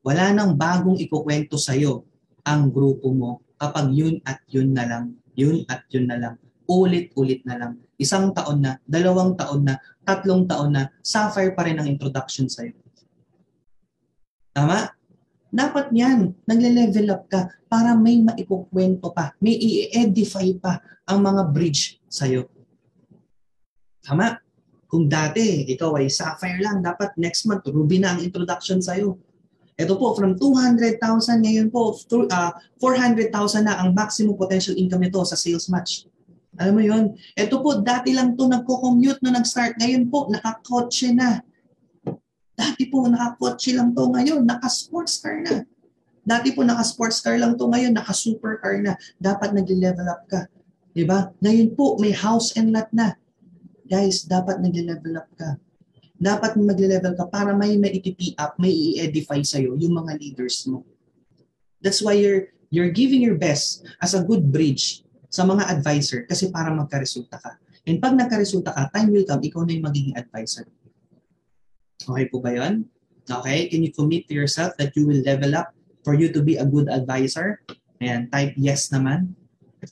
[SPEAKER 6] Wala nang bagong ikukwento sa'yo ang grupo mo kapag yun at yun na lang, yun at yun na lang, ulit-ulit na lang. Isang taon na, dalawang taon na, tatlong taon na, sapphire pa rin ang introduction sa'yo. Tama? Dapat yan, nagle-level up ka para may maikukwento pa, may i-edify pa ang mga bridge sa'yo. Tama? Kung dati, ikaw ay sapphire lang, dapat next month, ruby na ang introduction sa'yo. Ito po, from 200,000 ngayon po, to, uh, 400,000 na ang maximum potential income nito sa sales match. Alam mo yon? Ito po, dati lang to nagko-commute no nag-start. Ngayon po, nakakotse na. Dati po, nakakotse lang to ngayon, naka-sports car na. Dati po, naka-sports car lang to ngayon, naka-super car na. Dapat nag-level up ka. Diba? Ngayon po, may house and lot na. Guys, dapat nag-level up ka. Dapat mag-level ka para may maitipi up, may i-edify sa'yo yung mga leaders mo. That's why you're, you're giving your best as a good bridge sa mga advisor kasi para magkaresulta ka. And pag nagkaresulta ka, time will come, ikaw na yung magiging advisor. Okay po ba yun? Okay, can you commit to yourself that you will level up for you to be a good advisor? Ayan, type yes naman.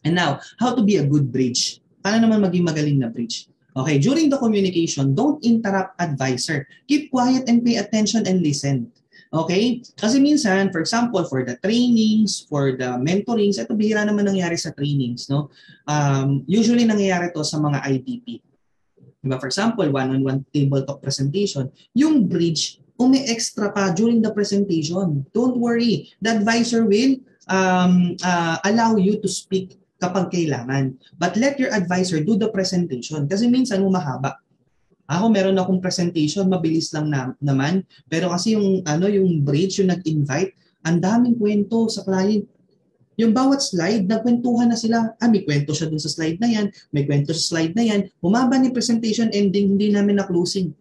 [SPEAKER 6] And now, how to be a good bridge? Paano naman maging magaling na bridge? Okay, during the communication, don't interrupt advisor. Keep quiet and pay attention and listen. Okay? Kasi minsan, for example, for the trainings, for the mentorings, ito bihira naman nangyari sa trainings, no? Um, usually nangyayari to sa mga IDP. Diba? For example, one-on-one table talk presentation, yung bridge, umi-extra pa during the presentation. Don't worry. The advisor will um, uh, allow you to speak kapag kailangan. But let your advisor do the presentation kasi minsan humahaba. Ako meron akong presentation, mabilis lang na, naman, pero kasi yung ano yung bridge yung nag-invite, ang daming kwento sa client. Yung bawat slide, nagkwentuhan na sila. Ah, may kwento siya dun sa slide na yan, may kwento sa slide na yan. Humaba ni presentation, ending, hindi namin na-closing.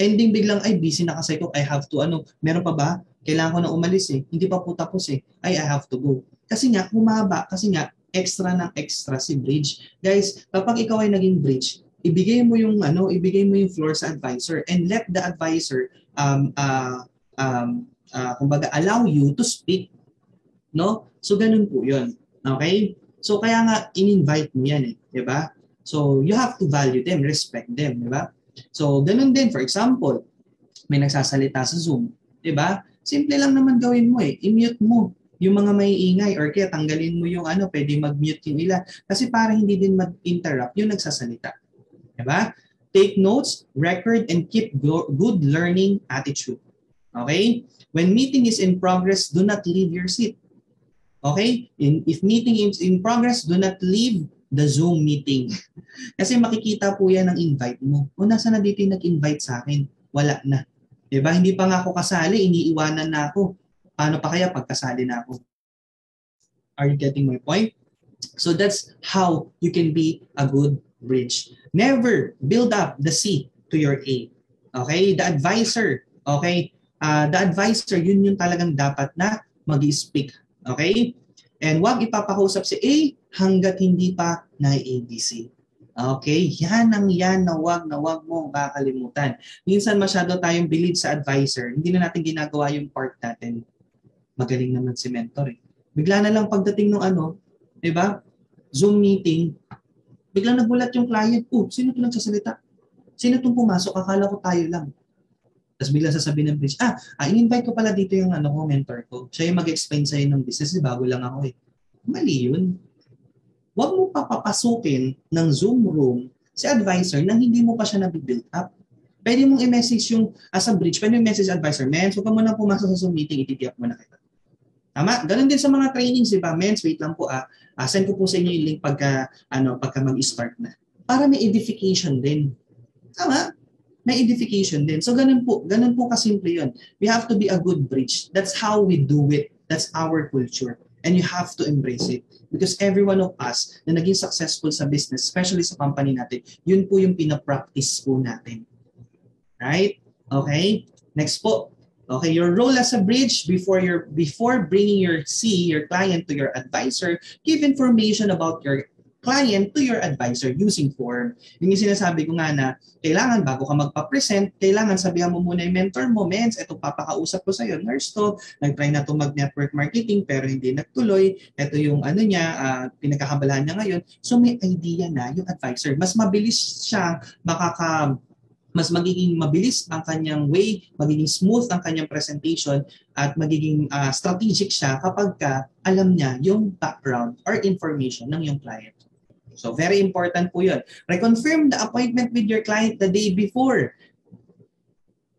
[SPEAKER 6] Ending biglang, ay, busy na kasi ko, I have to, ano, meron pa ba? Kailangan ko na umalis eh. Hindi pa po tapos eh. Ay, I have to go. Kasi nga, humaba. Kasi nga, extra ng extra si bridge. Guys, kapag ikaw ay naging bridge, ibigay mo yung ano, ibigay mo yung floor sa advisor and let the advisor um uh, um uh, kumbaga allow you to speak. No? So ganun po 'yun. Okay? So kaya nga in-invite mo 'yan eh, 'di ba? So you have to value them, respect them, 'di ba? So ganun din for example, may nagsasalita sa Zoom, 'di ba? Simple lang naman gawin mo eh, i-mute mo yung mga may ingay or kaya tanggalin mo yung ano, pwede mag-mute yung ilan kasi para hindi din mag-interrupt yung nagsasalita. Diba? Take notes, record, and keep good learning attitude. Okay? When meeting is in progress, do not leave your seat. Okay? In, if meeting is in progress, do not leave the Zoom meeting. (laughs) Kasi makikita po yan ng invite mo. O nasa na dito yung nag-invite sa akin? Wala na. Diba? Hindi pa nga ako kasali, iniiwanan na ako. Paano pa kaya pagkasali na ako? Are you getting my point? So that's how you can be a good bridge. Never build up the C to your A. Okay? The advisor, okay? ah, the advisor, yun yung talagang dapat na mag-speak. Okay? And wag ipapakausap si A hanggat hindi pa na ABC. Okay? Yan ang yan na wag na wag mo kakalimutan. Minsan masyado tayong believe sa advisor. Hindi na natin ginagawa yung part natin. Magaling naman si mentor eh. Bigla na lang pagdating ng ano, di ba? Zoom meeting, biglang nagulat yung client, oh, sino ito nagsasalita? Sino itong pumasok? Akala ko tayo lang. Tapos bigla sasabihin ng bridge, ah, ah, in-invite ko pala dito yung ano ko, mentor ko. Siya yung mag-explain sa'yo ng business, bago lang ako eh. Mali yun. Huwag mo papapasukin ng Zoom room si advisor nang hindi mo pa siya nabibuild up. Pwede mong i-message yung, as a bridge, pwede mong message advisor, mens, huwag ka muna pumasok sa Zoom meeting, ititiyak mo na kita. Tama? Ganon din sa mga trainings, di ba? Mens, wait lang po ah. Ah, send ko po sa inyo yung link pagka, ano, pagka mag-start na. Para may edification din. Tama? May edification din. So ganun po, ganun po kasimple yun. We have to be a good bridge. That's how we do it. That's our culture. And you have to embrace it. Because every one of us na naging successful sa business, especially sa company natin, yun po yung pinapractice po natin. Right? Okay? Next po. Okay, your role as a bridge before your before bringing your C, your client to your advisor, give information about your client to your advisor using form. Yung yung sinasabi ko nga na kailangan bago ka magpa-present, kailangan sabihan mo muna yung mentor mo, mens, eto papakausap ko sa'yo, nurse to, nag-try na to mag-network marketing pero hindi nagtuloy, eto yung ano niya, uh, pinagkakabalahan niya ngayon. So may idea na yung advisor. Mas mabilis siya makaka mas magiging mabilis ang kanyang way, magiging smooth ang kanyang presentation, at magiging uh, strategic siya kapag ka alam niya yung background or information ng yung client. So very important po yun. Reconfirm the appointment with your client the day before.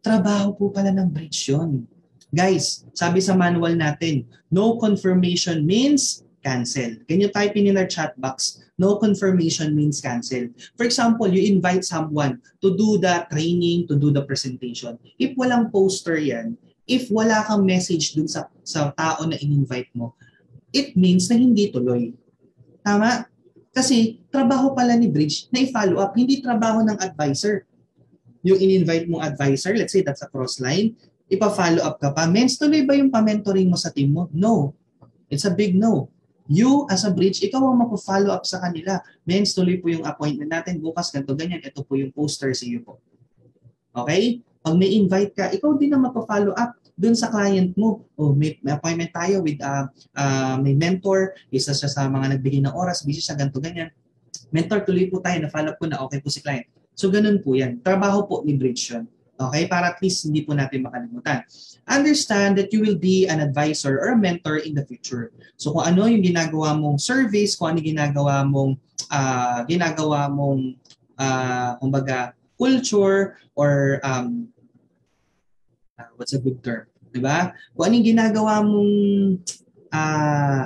[SPEAKER 6] Trabaho po pala ng bridge yun. Guys, sabi sa manual natin, no confirmation means cancel. Can you type in in our chat box? No confirmation means cancel. For example, you invite someone to do the training, to do the presentation. If walang poster yan, if wala kang message dun sa, sa tao na in-invite mo, it means na hindi tuloy. Tama? Kasi trabaho pala ni Bridge na i-follow up, hindi trabaho ng advisor. Yung in-invite mong advisor, let's say that's a cross line, ipa-follow up ka pa. Mens, tuloy ba yung pa-mentoring mo sa team mo? No. It's a big no. You as a bridge, ikaw ang mapo-follow up sa kanila. Mens, tuloy po yung appointment natin. Bukas, ganito, ganyan. Ito po yung poster sa iyo po. Okay? Pag may invite ka, ikaw din ang mapo-follow up dun sa client mo. Oh, may, may appointment tayo with uh, uh, may mentor, isa siya sa mga nagbigay ng oras, busy siya, ganito, ganyan. Mentor, tuloy po tayo, na-follow up ko na okay po si client. So, ganun po yan. Trabaho po ni Bridge yun. Okay? Para at least hindi po natin makalimutan. Understand that you will be an advisor or a mentor in the future. So kung ano yung ginagawa mong service, kung ano yung ginagawa mong uh, ginagawa mong uh, kumbaga culture or um, uh, what's a good term? 'Di ba? Kung ano yung ginagawa mong uh,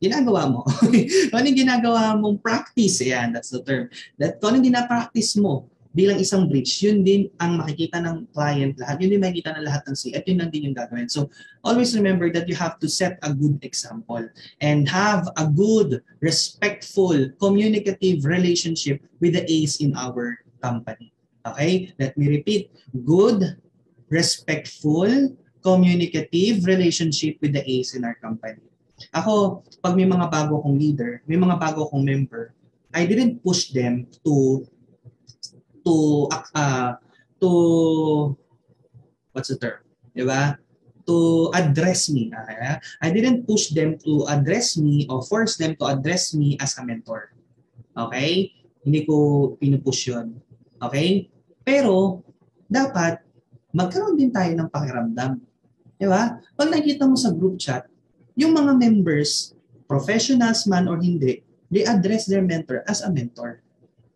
[SPEAKER 6] ginagawa mo. (laughs) kung ano yung ginagawa mong practice, yan, that's the term. That, kung ano yung ginapractice mo, bilang isang bridge, yun din ang makikita ng client lahat. Yun din makikita ng lahat ng C at yun lang din yung gagawin. So, always remember that you have to set a good example and have a good, respectful, communicative relationship with the A's in our company. Okay? Let me repeat. Good, respectful, communicative relationship with the A's in our company. Ako, pag may mga bago akong leader, may mga bago akong member, I didn't push them to to uh, to what's the term? 'Di ba? To address me. Okay? I didn't push them to address me or force them to address me as a mentor. Okay? Hindi ko pinupush 'yon. Okay? Pero dapat magkaroon din tayo ng pakiramdam. 'Di ba? Pag nakita mo sa group chat, yung mga members, professionals man or hindi, they address their mentor as a mentor.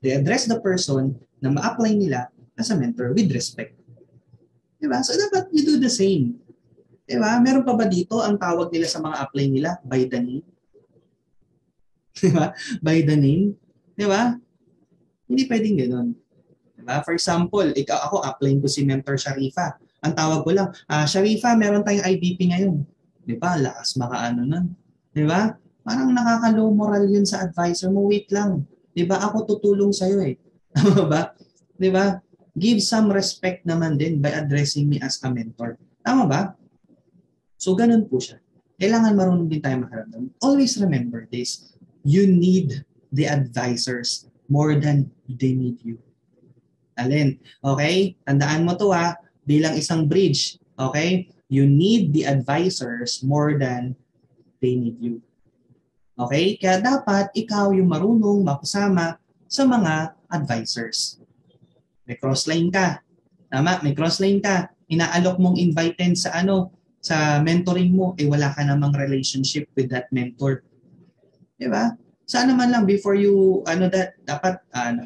[SPEAKER 6] They address the person na ma-apply nila as a mentor with respect. Diba? So dapat you do the same. Diba? Meron pa ba dito ang tawag nila sa mga apply nila? By the name? Diba? By the name? Diba? Hindi pwedeng ganun. Diba? For example, ikaw, ako, apply ko si Mentor Sharifa. Ang tawag ko lang, ah, Sharifa, meron tayong IBP ngayon. Diba? Lakas makaano nun. Diba? Parang nakaka-low moral yun sa advisor mo. Wait lang. Diba? Ako tutulong sa'yo eh. (laughs) Tama ba? Di ba? give some respect naman din by addressing me as a mentor. Tama ba? So, ganun po siya. Kailangan marunong din tayo makaramdam. Always remember this. You need the advisors more than they need you. Alin? Okay? Tandaan mo to ha. Bilang isang bridge. Okay? You need the advisors more than they need you. Okay? Kaya dapat ikaw yung marunong mapasama sa mga advisors. May crossline ka. Tama? May crossline ka. Inaalok mong invited sa ano, sa mentoring mo, eh wala ka namang relationship with that mentor. Di ba? Sana man lang before you, ano that, dapat uh,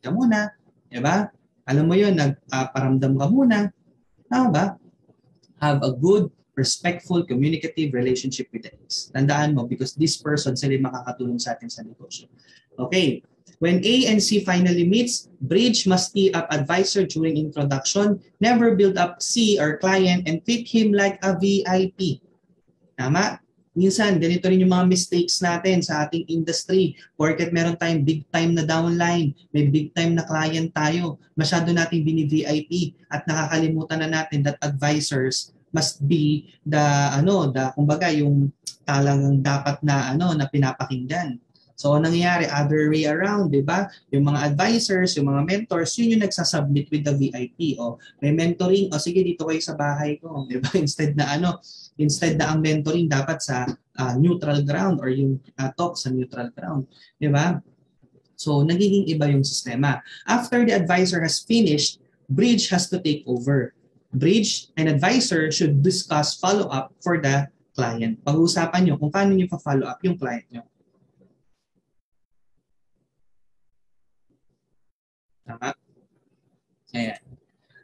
[SPEAKER 6] ka muna. Di ba? Alam mo yun, nagparamdam ka muna. Tama ba? Have a good, respectful, communicative relationship with the ex. Tandaan mo, because this person sila makakatulong sa atin sa negosyo. Okay. When A and C finally meets, Bridge must be up advisor during introduction, never build up C or client and treat him like a VIP. Tama? Minsan, ganito rin yung mga mistakes natin sa ating industry. Porket meron tayong big time na downline, may big time na client tayo, masyado nating bini-VIP at nakakalimutan na natin that advisors must be the ano the kumbaga yung talagang dapat na ano na pinapakinggan. So, ang nangyayari, other way around, di ba? Yung mga advisors, yung mga mentors, yun yung nagsasubmit with the VIP. O, may mentoring, o sige, dito kayo sa bahay ko. Di ba? (laughs) Instead na ano, instead na ang mentoring dapat sa uh, neutral ground or yung uh, talk sa neutral ground. Di ba? So, nagiging iba yung sistema. After the advisor has finished, bridge has to take over. Bridge and advisor should discuss follow-up for the client. Pag-uusapan nyo kung paano nyo pa-follow up yung client nyo. Tama? Ayan.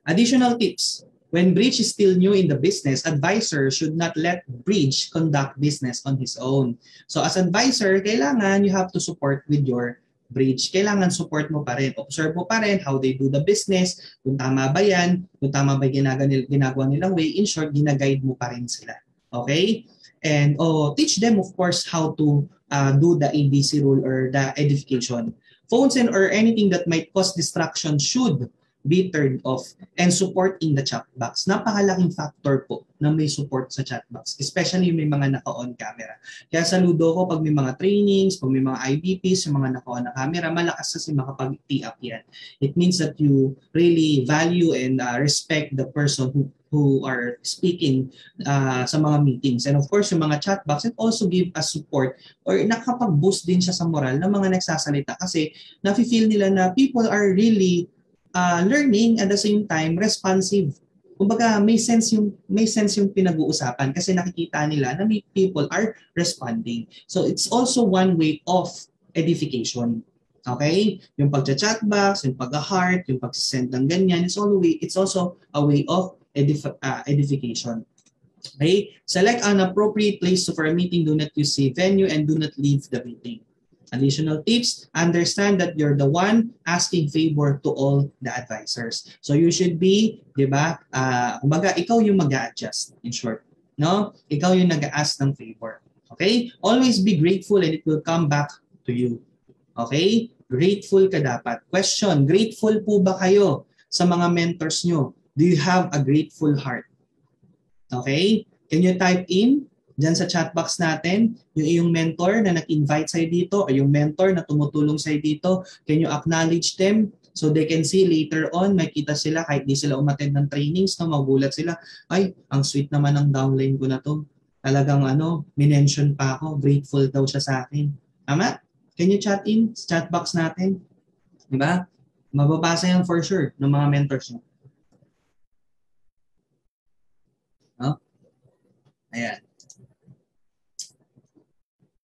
[SPEAKER 6] Additional tips. When Bridge is still new in the business, advisor should not let Bridge conduct business on his own. So as advisor, kailangan you have to support with your Bridge. Kailangan support mo pa rin. Observe mo pa rin how they do the business, kung tama ba yan, kung tama ba ginagawa, ginagawa nilang way. In short, ginaguide mo pa rin sila. Okay? And oh, teach them, of course, how to uh, do the ABC rule or the edification phones and or anything that might cause distraction should be turned off and support in the chat box. Napakalaking factor po na may support sa chat box, especially may mga naka-on camera. Kaya saludo ko pag may mga trainings, pag may mga IBPs, yung mga naka-on na camera, malakas kasi makapag-tee up yan. It means that you really value and uh, respect the person who who are speaking uh, sa mga meetings. And of course, yung mga chat box, it also give us support or nakapag-boost din siya sa moral ng mga nagsasalita kasi nafe-feel nila na people are really uh, learning at the same time responsive. Kumbaga may sense yung may sense yung pinag-uusapan kasi nakikita nila na may people are responding. So it's also one way of edification. Okay? Yung pagcha-chat box, yung pag-heart, yung pag-send ng ganyan, it's, all way, it's also a way of edif- uh, edification. Okay? Select an appropriate place for a meeting. Do not use a venue and do not leave the meeting. Additional tips, understand that you're the one asking favor to all the advisors. So you should be, di ba, uh, kumbaga, ikaw yung mag adjust in short. No? Ikaw yung nag-ask ng favor. Okay? Always be grateful and it will come back to you. Okay? Grateful ka dapat. Question, grateful po ba kayo sa mga mentors nyo? Do you have a grateful heart? Okay? Can you type in dyan sa chat box natin, yung iyong mentor na nag-invite sa'yo dito, o yung mentor na tumutulong sa'yo dito, can you acknowledge them so they can see later on, makita sila kahit di sila umattend ng trainings, no, magulat sila, ay, ang sweet naman ng downline ko na to. Talagang ano, minention pa ako, grateful daw siya sa akin. Tama? Can you chat in chat box natin? Diba? Mababasa yan for sure ng mga mentors nyo. No? Ayan.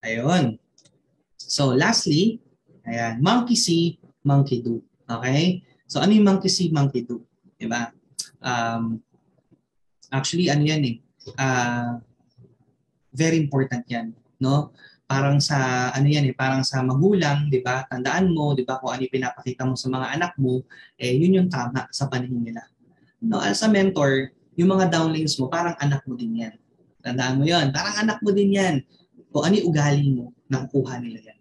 [SPEAKER 6] Ayun. So lastly, ayan, monkey see, monkey do. Okay? So ano yung monkey see, monkey do? Diba? Um, actually, ano yan eh, uh, very important yan. No? Parang sa, ano yan eh, parang sa magulang, di ba? Tandaan mo, di ba, kung ano yung pinapakita mo sa mga anak mo, eh, yun yung tama sa paningin nila. No, as a mentor, yung mga downlines mo, parang anak mo din yan. Tandaan mo yon parang anak mo din yan kung ano yung ugali mo, nakukuha nila yan.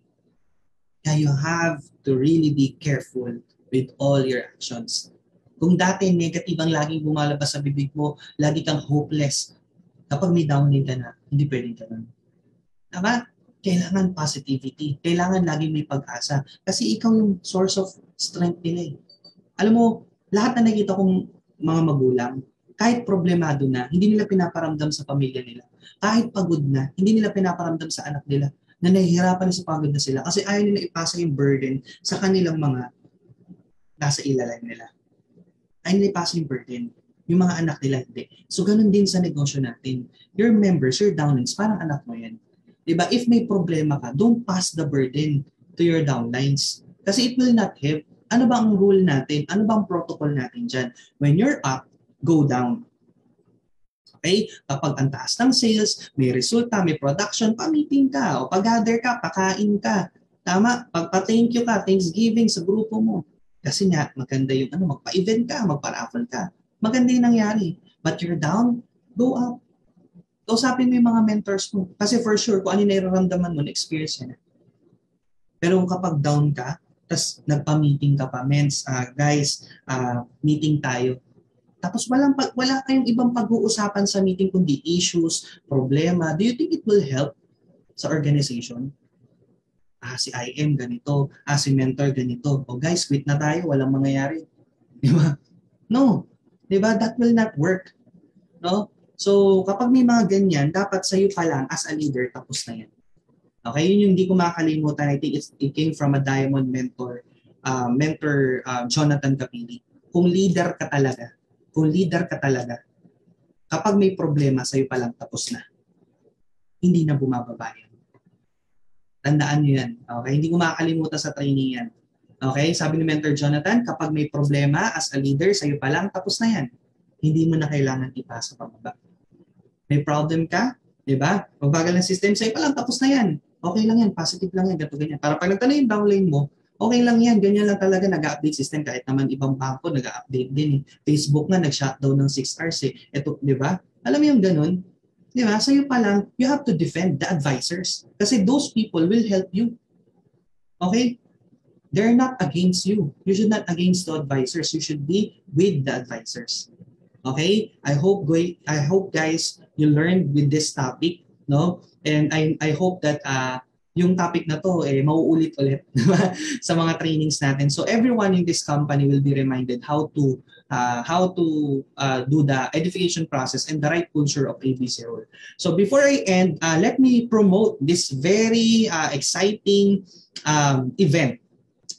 [SPEAKER 6] Kaya you have to really be careful with all your actions. Kung dati negative ang laging bumalabas sa bibig mo, lagi kang hopeless, kapag may downing ka na, hindi pwedeng ganun. Tama? Kailangan positivity. Kailangan lagi may pag-asa. Kasi ikaw yung source of strength nila eh. Alam mo, lahat na nakita kong mga magulang, kahit problemado na, hindi nila pinaparamdam sa pamilya nila. Kahit pagod na, hindi nila pinaparamdam sa anak nila na nahihirapan sa pagod na sila kasi ayaw nila ipasa yung burden sa kanilang mga nasa ilalim nila. Ayaw nila ipasa yung burden. Yung mga anak nila hindi. So ganun din sa negosyo natin. Your members, your downlines, parang anak mo yan. Diba? If may problema ka, don't pass the burden to your downlines. Kasi it will not help. Ano ba ang rule natin? Ano ba ang protocol natin dyan? When you're up, go down. Okay? Kapag ang taas ng sales, may resulta, may production, pa-meeting ka, o pag-gather ka, pakain ka. Tama? Pagpa-thank you ka, Thanksgiving sa grupo mo. Kasi nga, maganda yung ano, magpa-event ka, magpa-raffle ka. Maganda yung nangyari. But you're down, go up. Kausapin mo yung mga mentors mo. Kasi for sure, kung ano yung nararamdaman mo, na-experience yan. Pero kapag down ka, tapos nagpa-meeting ka pa, mens, uh, guys, uh, meeting tayo. Tapos walang pag, wala kayong ibang pag-uusapan sa meeting kundi issues, problema. Do you think it will help sa organization? Ah, si IM ganito. Ah, si mentor ganito. O oh, guys, quit na tayo. Walang mangyayari. (laughs) Di ba? No. Di ba? That will not work. No? So, kapag may mga ganyan, dapat sa'yo pa lang as a leader, tapos na yan. Okay, yun yung hindi ko makakalimutan. I think it's, it came from a diamond mentor, uh, mentor uh, Jonathan Capili. Kung leader ka talaga, kung leader ka talaga, kapag may problema, sa'yo pa lang tapos na. Hindi na bumababa yan. Tandaan nyo yan. Okay? Hindi ko makakalimutan sa training yan. Okay? Sabi ni Mentor Jonathan, kapag may problema as a leader, sa'yo pa lang, tapos na yan. Hindi mo na kailangan ipasa pababa. May problem ka, di ba? Magbagal ng system, sa'yo pa lang, tapos na yan. Okay lang yan, positive lang yan, gato ganyan. Para pag nagtanong yung downline mo, okay lang yan, ganyan lang talaga nag-update system kahit naman ibang bangko nag-update din. Facebook nga nag-shutdown ng 6 hours eh. Ito, di ba? Alam mo yung ganun? Di ba? Sa'yo pa lang, you have to defend the advisors. Kasi those people will help you. Okay? They're not against you. You should not against the advisors. You should be with the advisors. Okay? I hope I hope guys you learned with this topic, no? And I I hope that uh yung topic na to eh mauulit-ulit (laughs) sa mga trainings natin. So everyone in this company will be reminded how to uh, how to uh, do the edification process and the right culture of ABC role. So before I end, uh, let me promote this very uh, exciting um, event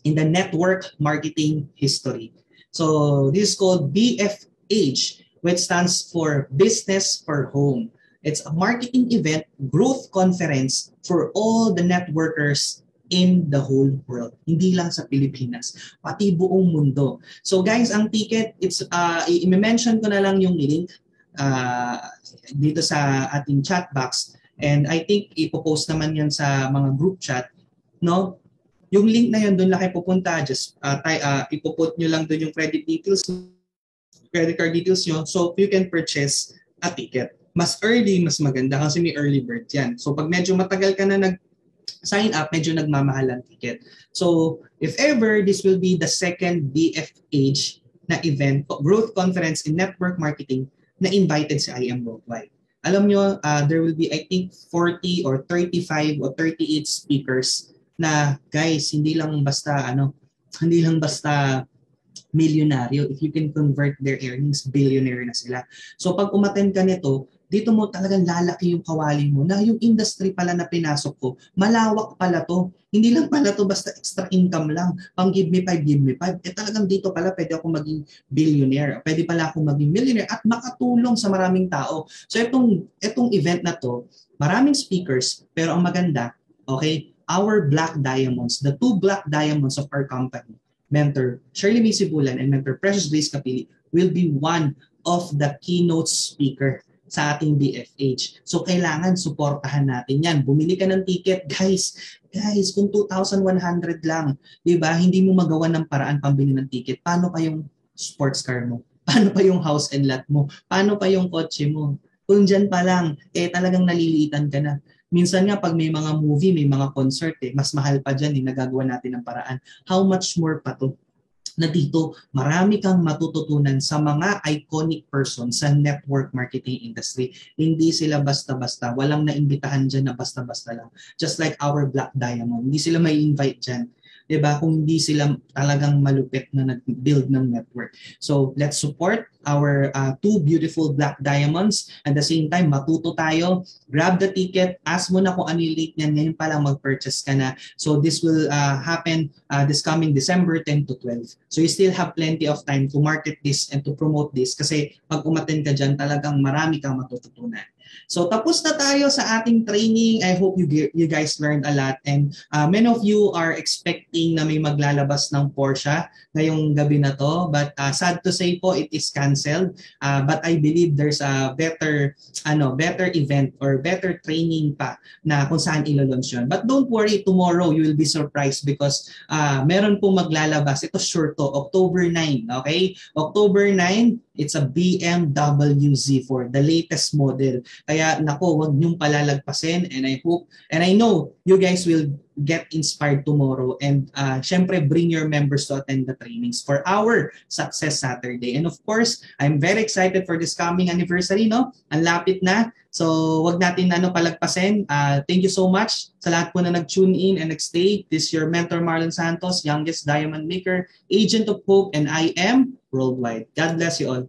[SPEAKER 6] in the network marketing history. So this is called BFH, which stands for Business for Home. It's a marketing event, growth conference for all the networkers in the whole world. Hindi lang sa Pilipinas, pati buong mundo. So guys, ang ticket, it's uh, i-mention ko na lang yung link uh, dito sa ating chat box. And I think ipopost naman yan sa mga group chat. No? Yung link na yun, doon lang kayo pupunta. Just uh, ty- uh, ipoput nyo lang doon yung credit details, credit card details nyo so you can purchase a ticket mas early, mas maganda kasi may early bird yan. So pag medyo matagal ka na nag sign up, medyo nagmamahal ang ticket. So if ever, this will be the second BFH na event, Growth Conference in Network Marketing na invited sa IM Worldwide. Alam nyo, uh, there will be I think 40 or 35 or 38 speakers na guys, hindi lang basta ano, hindi lang basta milyonaryo. If you can convert their earnings, billionaire na sila. So pag umattend ka nito, dito mo talagang lalaki yung kawali mo na yung industry pala na pinasok ko, malawak pala to. Hindi lang pala to basta extra income lang. Pang give me five, give me five. Eh talagang dito pala pwede ako maging billionaire. Pwede pala ako maging millionaire at makatulong sa maraming tao. So itong, itong event na to, maraming speakers, pero ang maganda, okay, our black diamonds, the two black diamonds of our company, mentor Shirley May Sibulan and mentor Precious Grace Capili will be one of the keynote speaker sa ating BFH. So kailangan suportahan natin yan. Bumili ka ng ticket, guys. Guys, kung 2,100 lang, 'di ba? Hindi mo magawa ng paraan pambili ng ticket. Paano pa yung sports car mo? (laughs) Paano pa yung house and lot mo? Paano pa yung kotse mo? Kung dyan pa lang, eh talagang naliliitan ka na. Minsan nga pag may mga movie, may mga concert, eh, mas mahal pa dyan, eh, nagagawa natin ng paraan. How much more pa to? Na dito marami kang matututunan sa mga iconic person sa network marketing industry. Hindi sila basta-basta, walang naimbitahan dyan na basta-basta lang. Just like our Black Diamond, hindi sila may invite dyan. 'Di ba? Kung hindi sila talagang malupit na nag-build ng network. So, let's support our uh, two beautiful black diamonds. At the same time, matuto tayo. Grab the ticket. Ask mo na kung ano rate niyan. Ngayon pa lang mag-purchase ka na. So, this will uh, happen uh, this coming December 10 to 12. So, you still have plenty of time to market this and to promote this kasi pag umattend ka dyan, talagang marami kang matututunan. So tapos na tayo sa ating training. I hope you you guys learned a lot and uh, many of you are expecting na may maglalabas ng Porsche ngayong gabi na to but uh, sad to say po it is canceled. Uh, but I believe there's a better ano better event or better training pa na kung saan ilo-launch yun. But don't worry, tomorrow you will be surprised because uh, meron pong maglalabas. Ito sure to, October 9, okay? October 9, it's a BMW Z4, the latest model. Kaya nako, wag niyong palalagpasin and I hope and I know you guys will get inspired tomorrow and uh, syempre bring your members to attend the trainings for our Success Saturday. And of course, I'm very excited for this coming anniversary, no? Ang lapit na. So, wag natin ano palagpasin. Uh, thank you so much sa lahat po na nag-tune in and nag-stay. This is your mentor Marlon Santos, youngest diamond maker, agent of hope, and I am worldwide. God bless you all.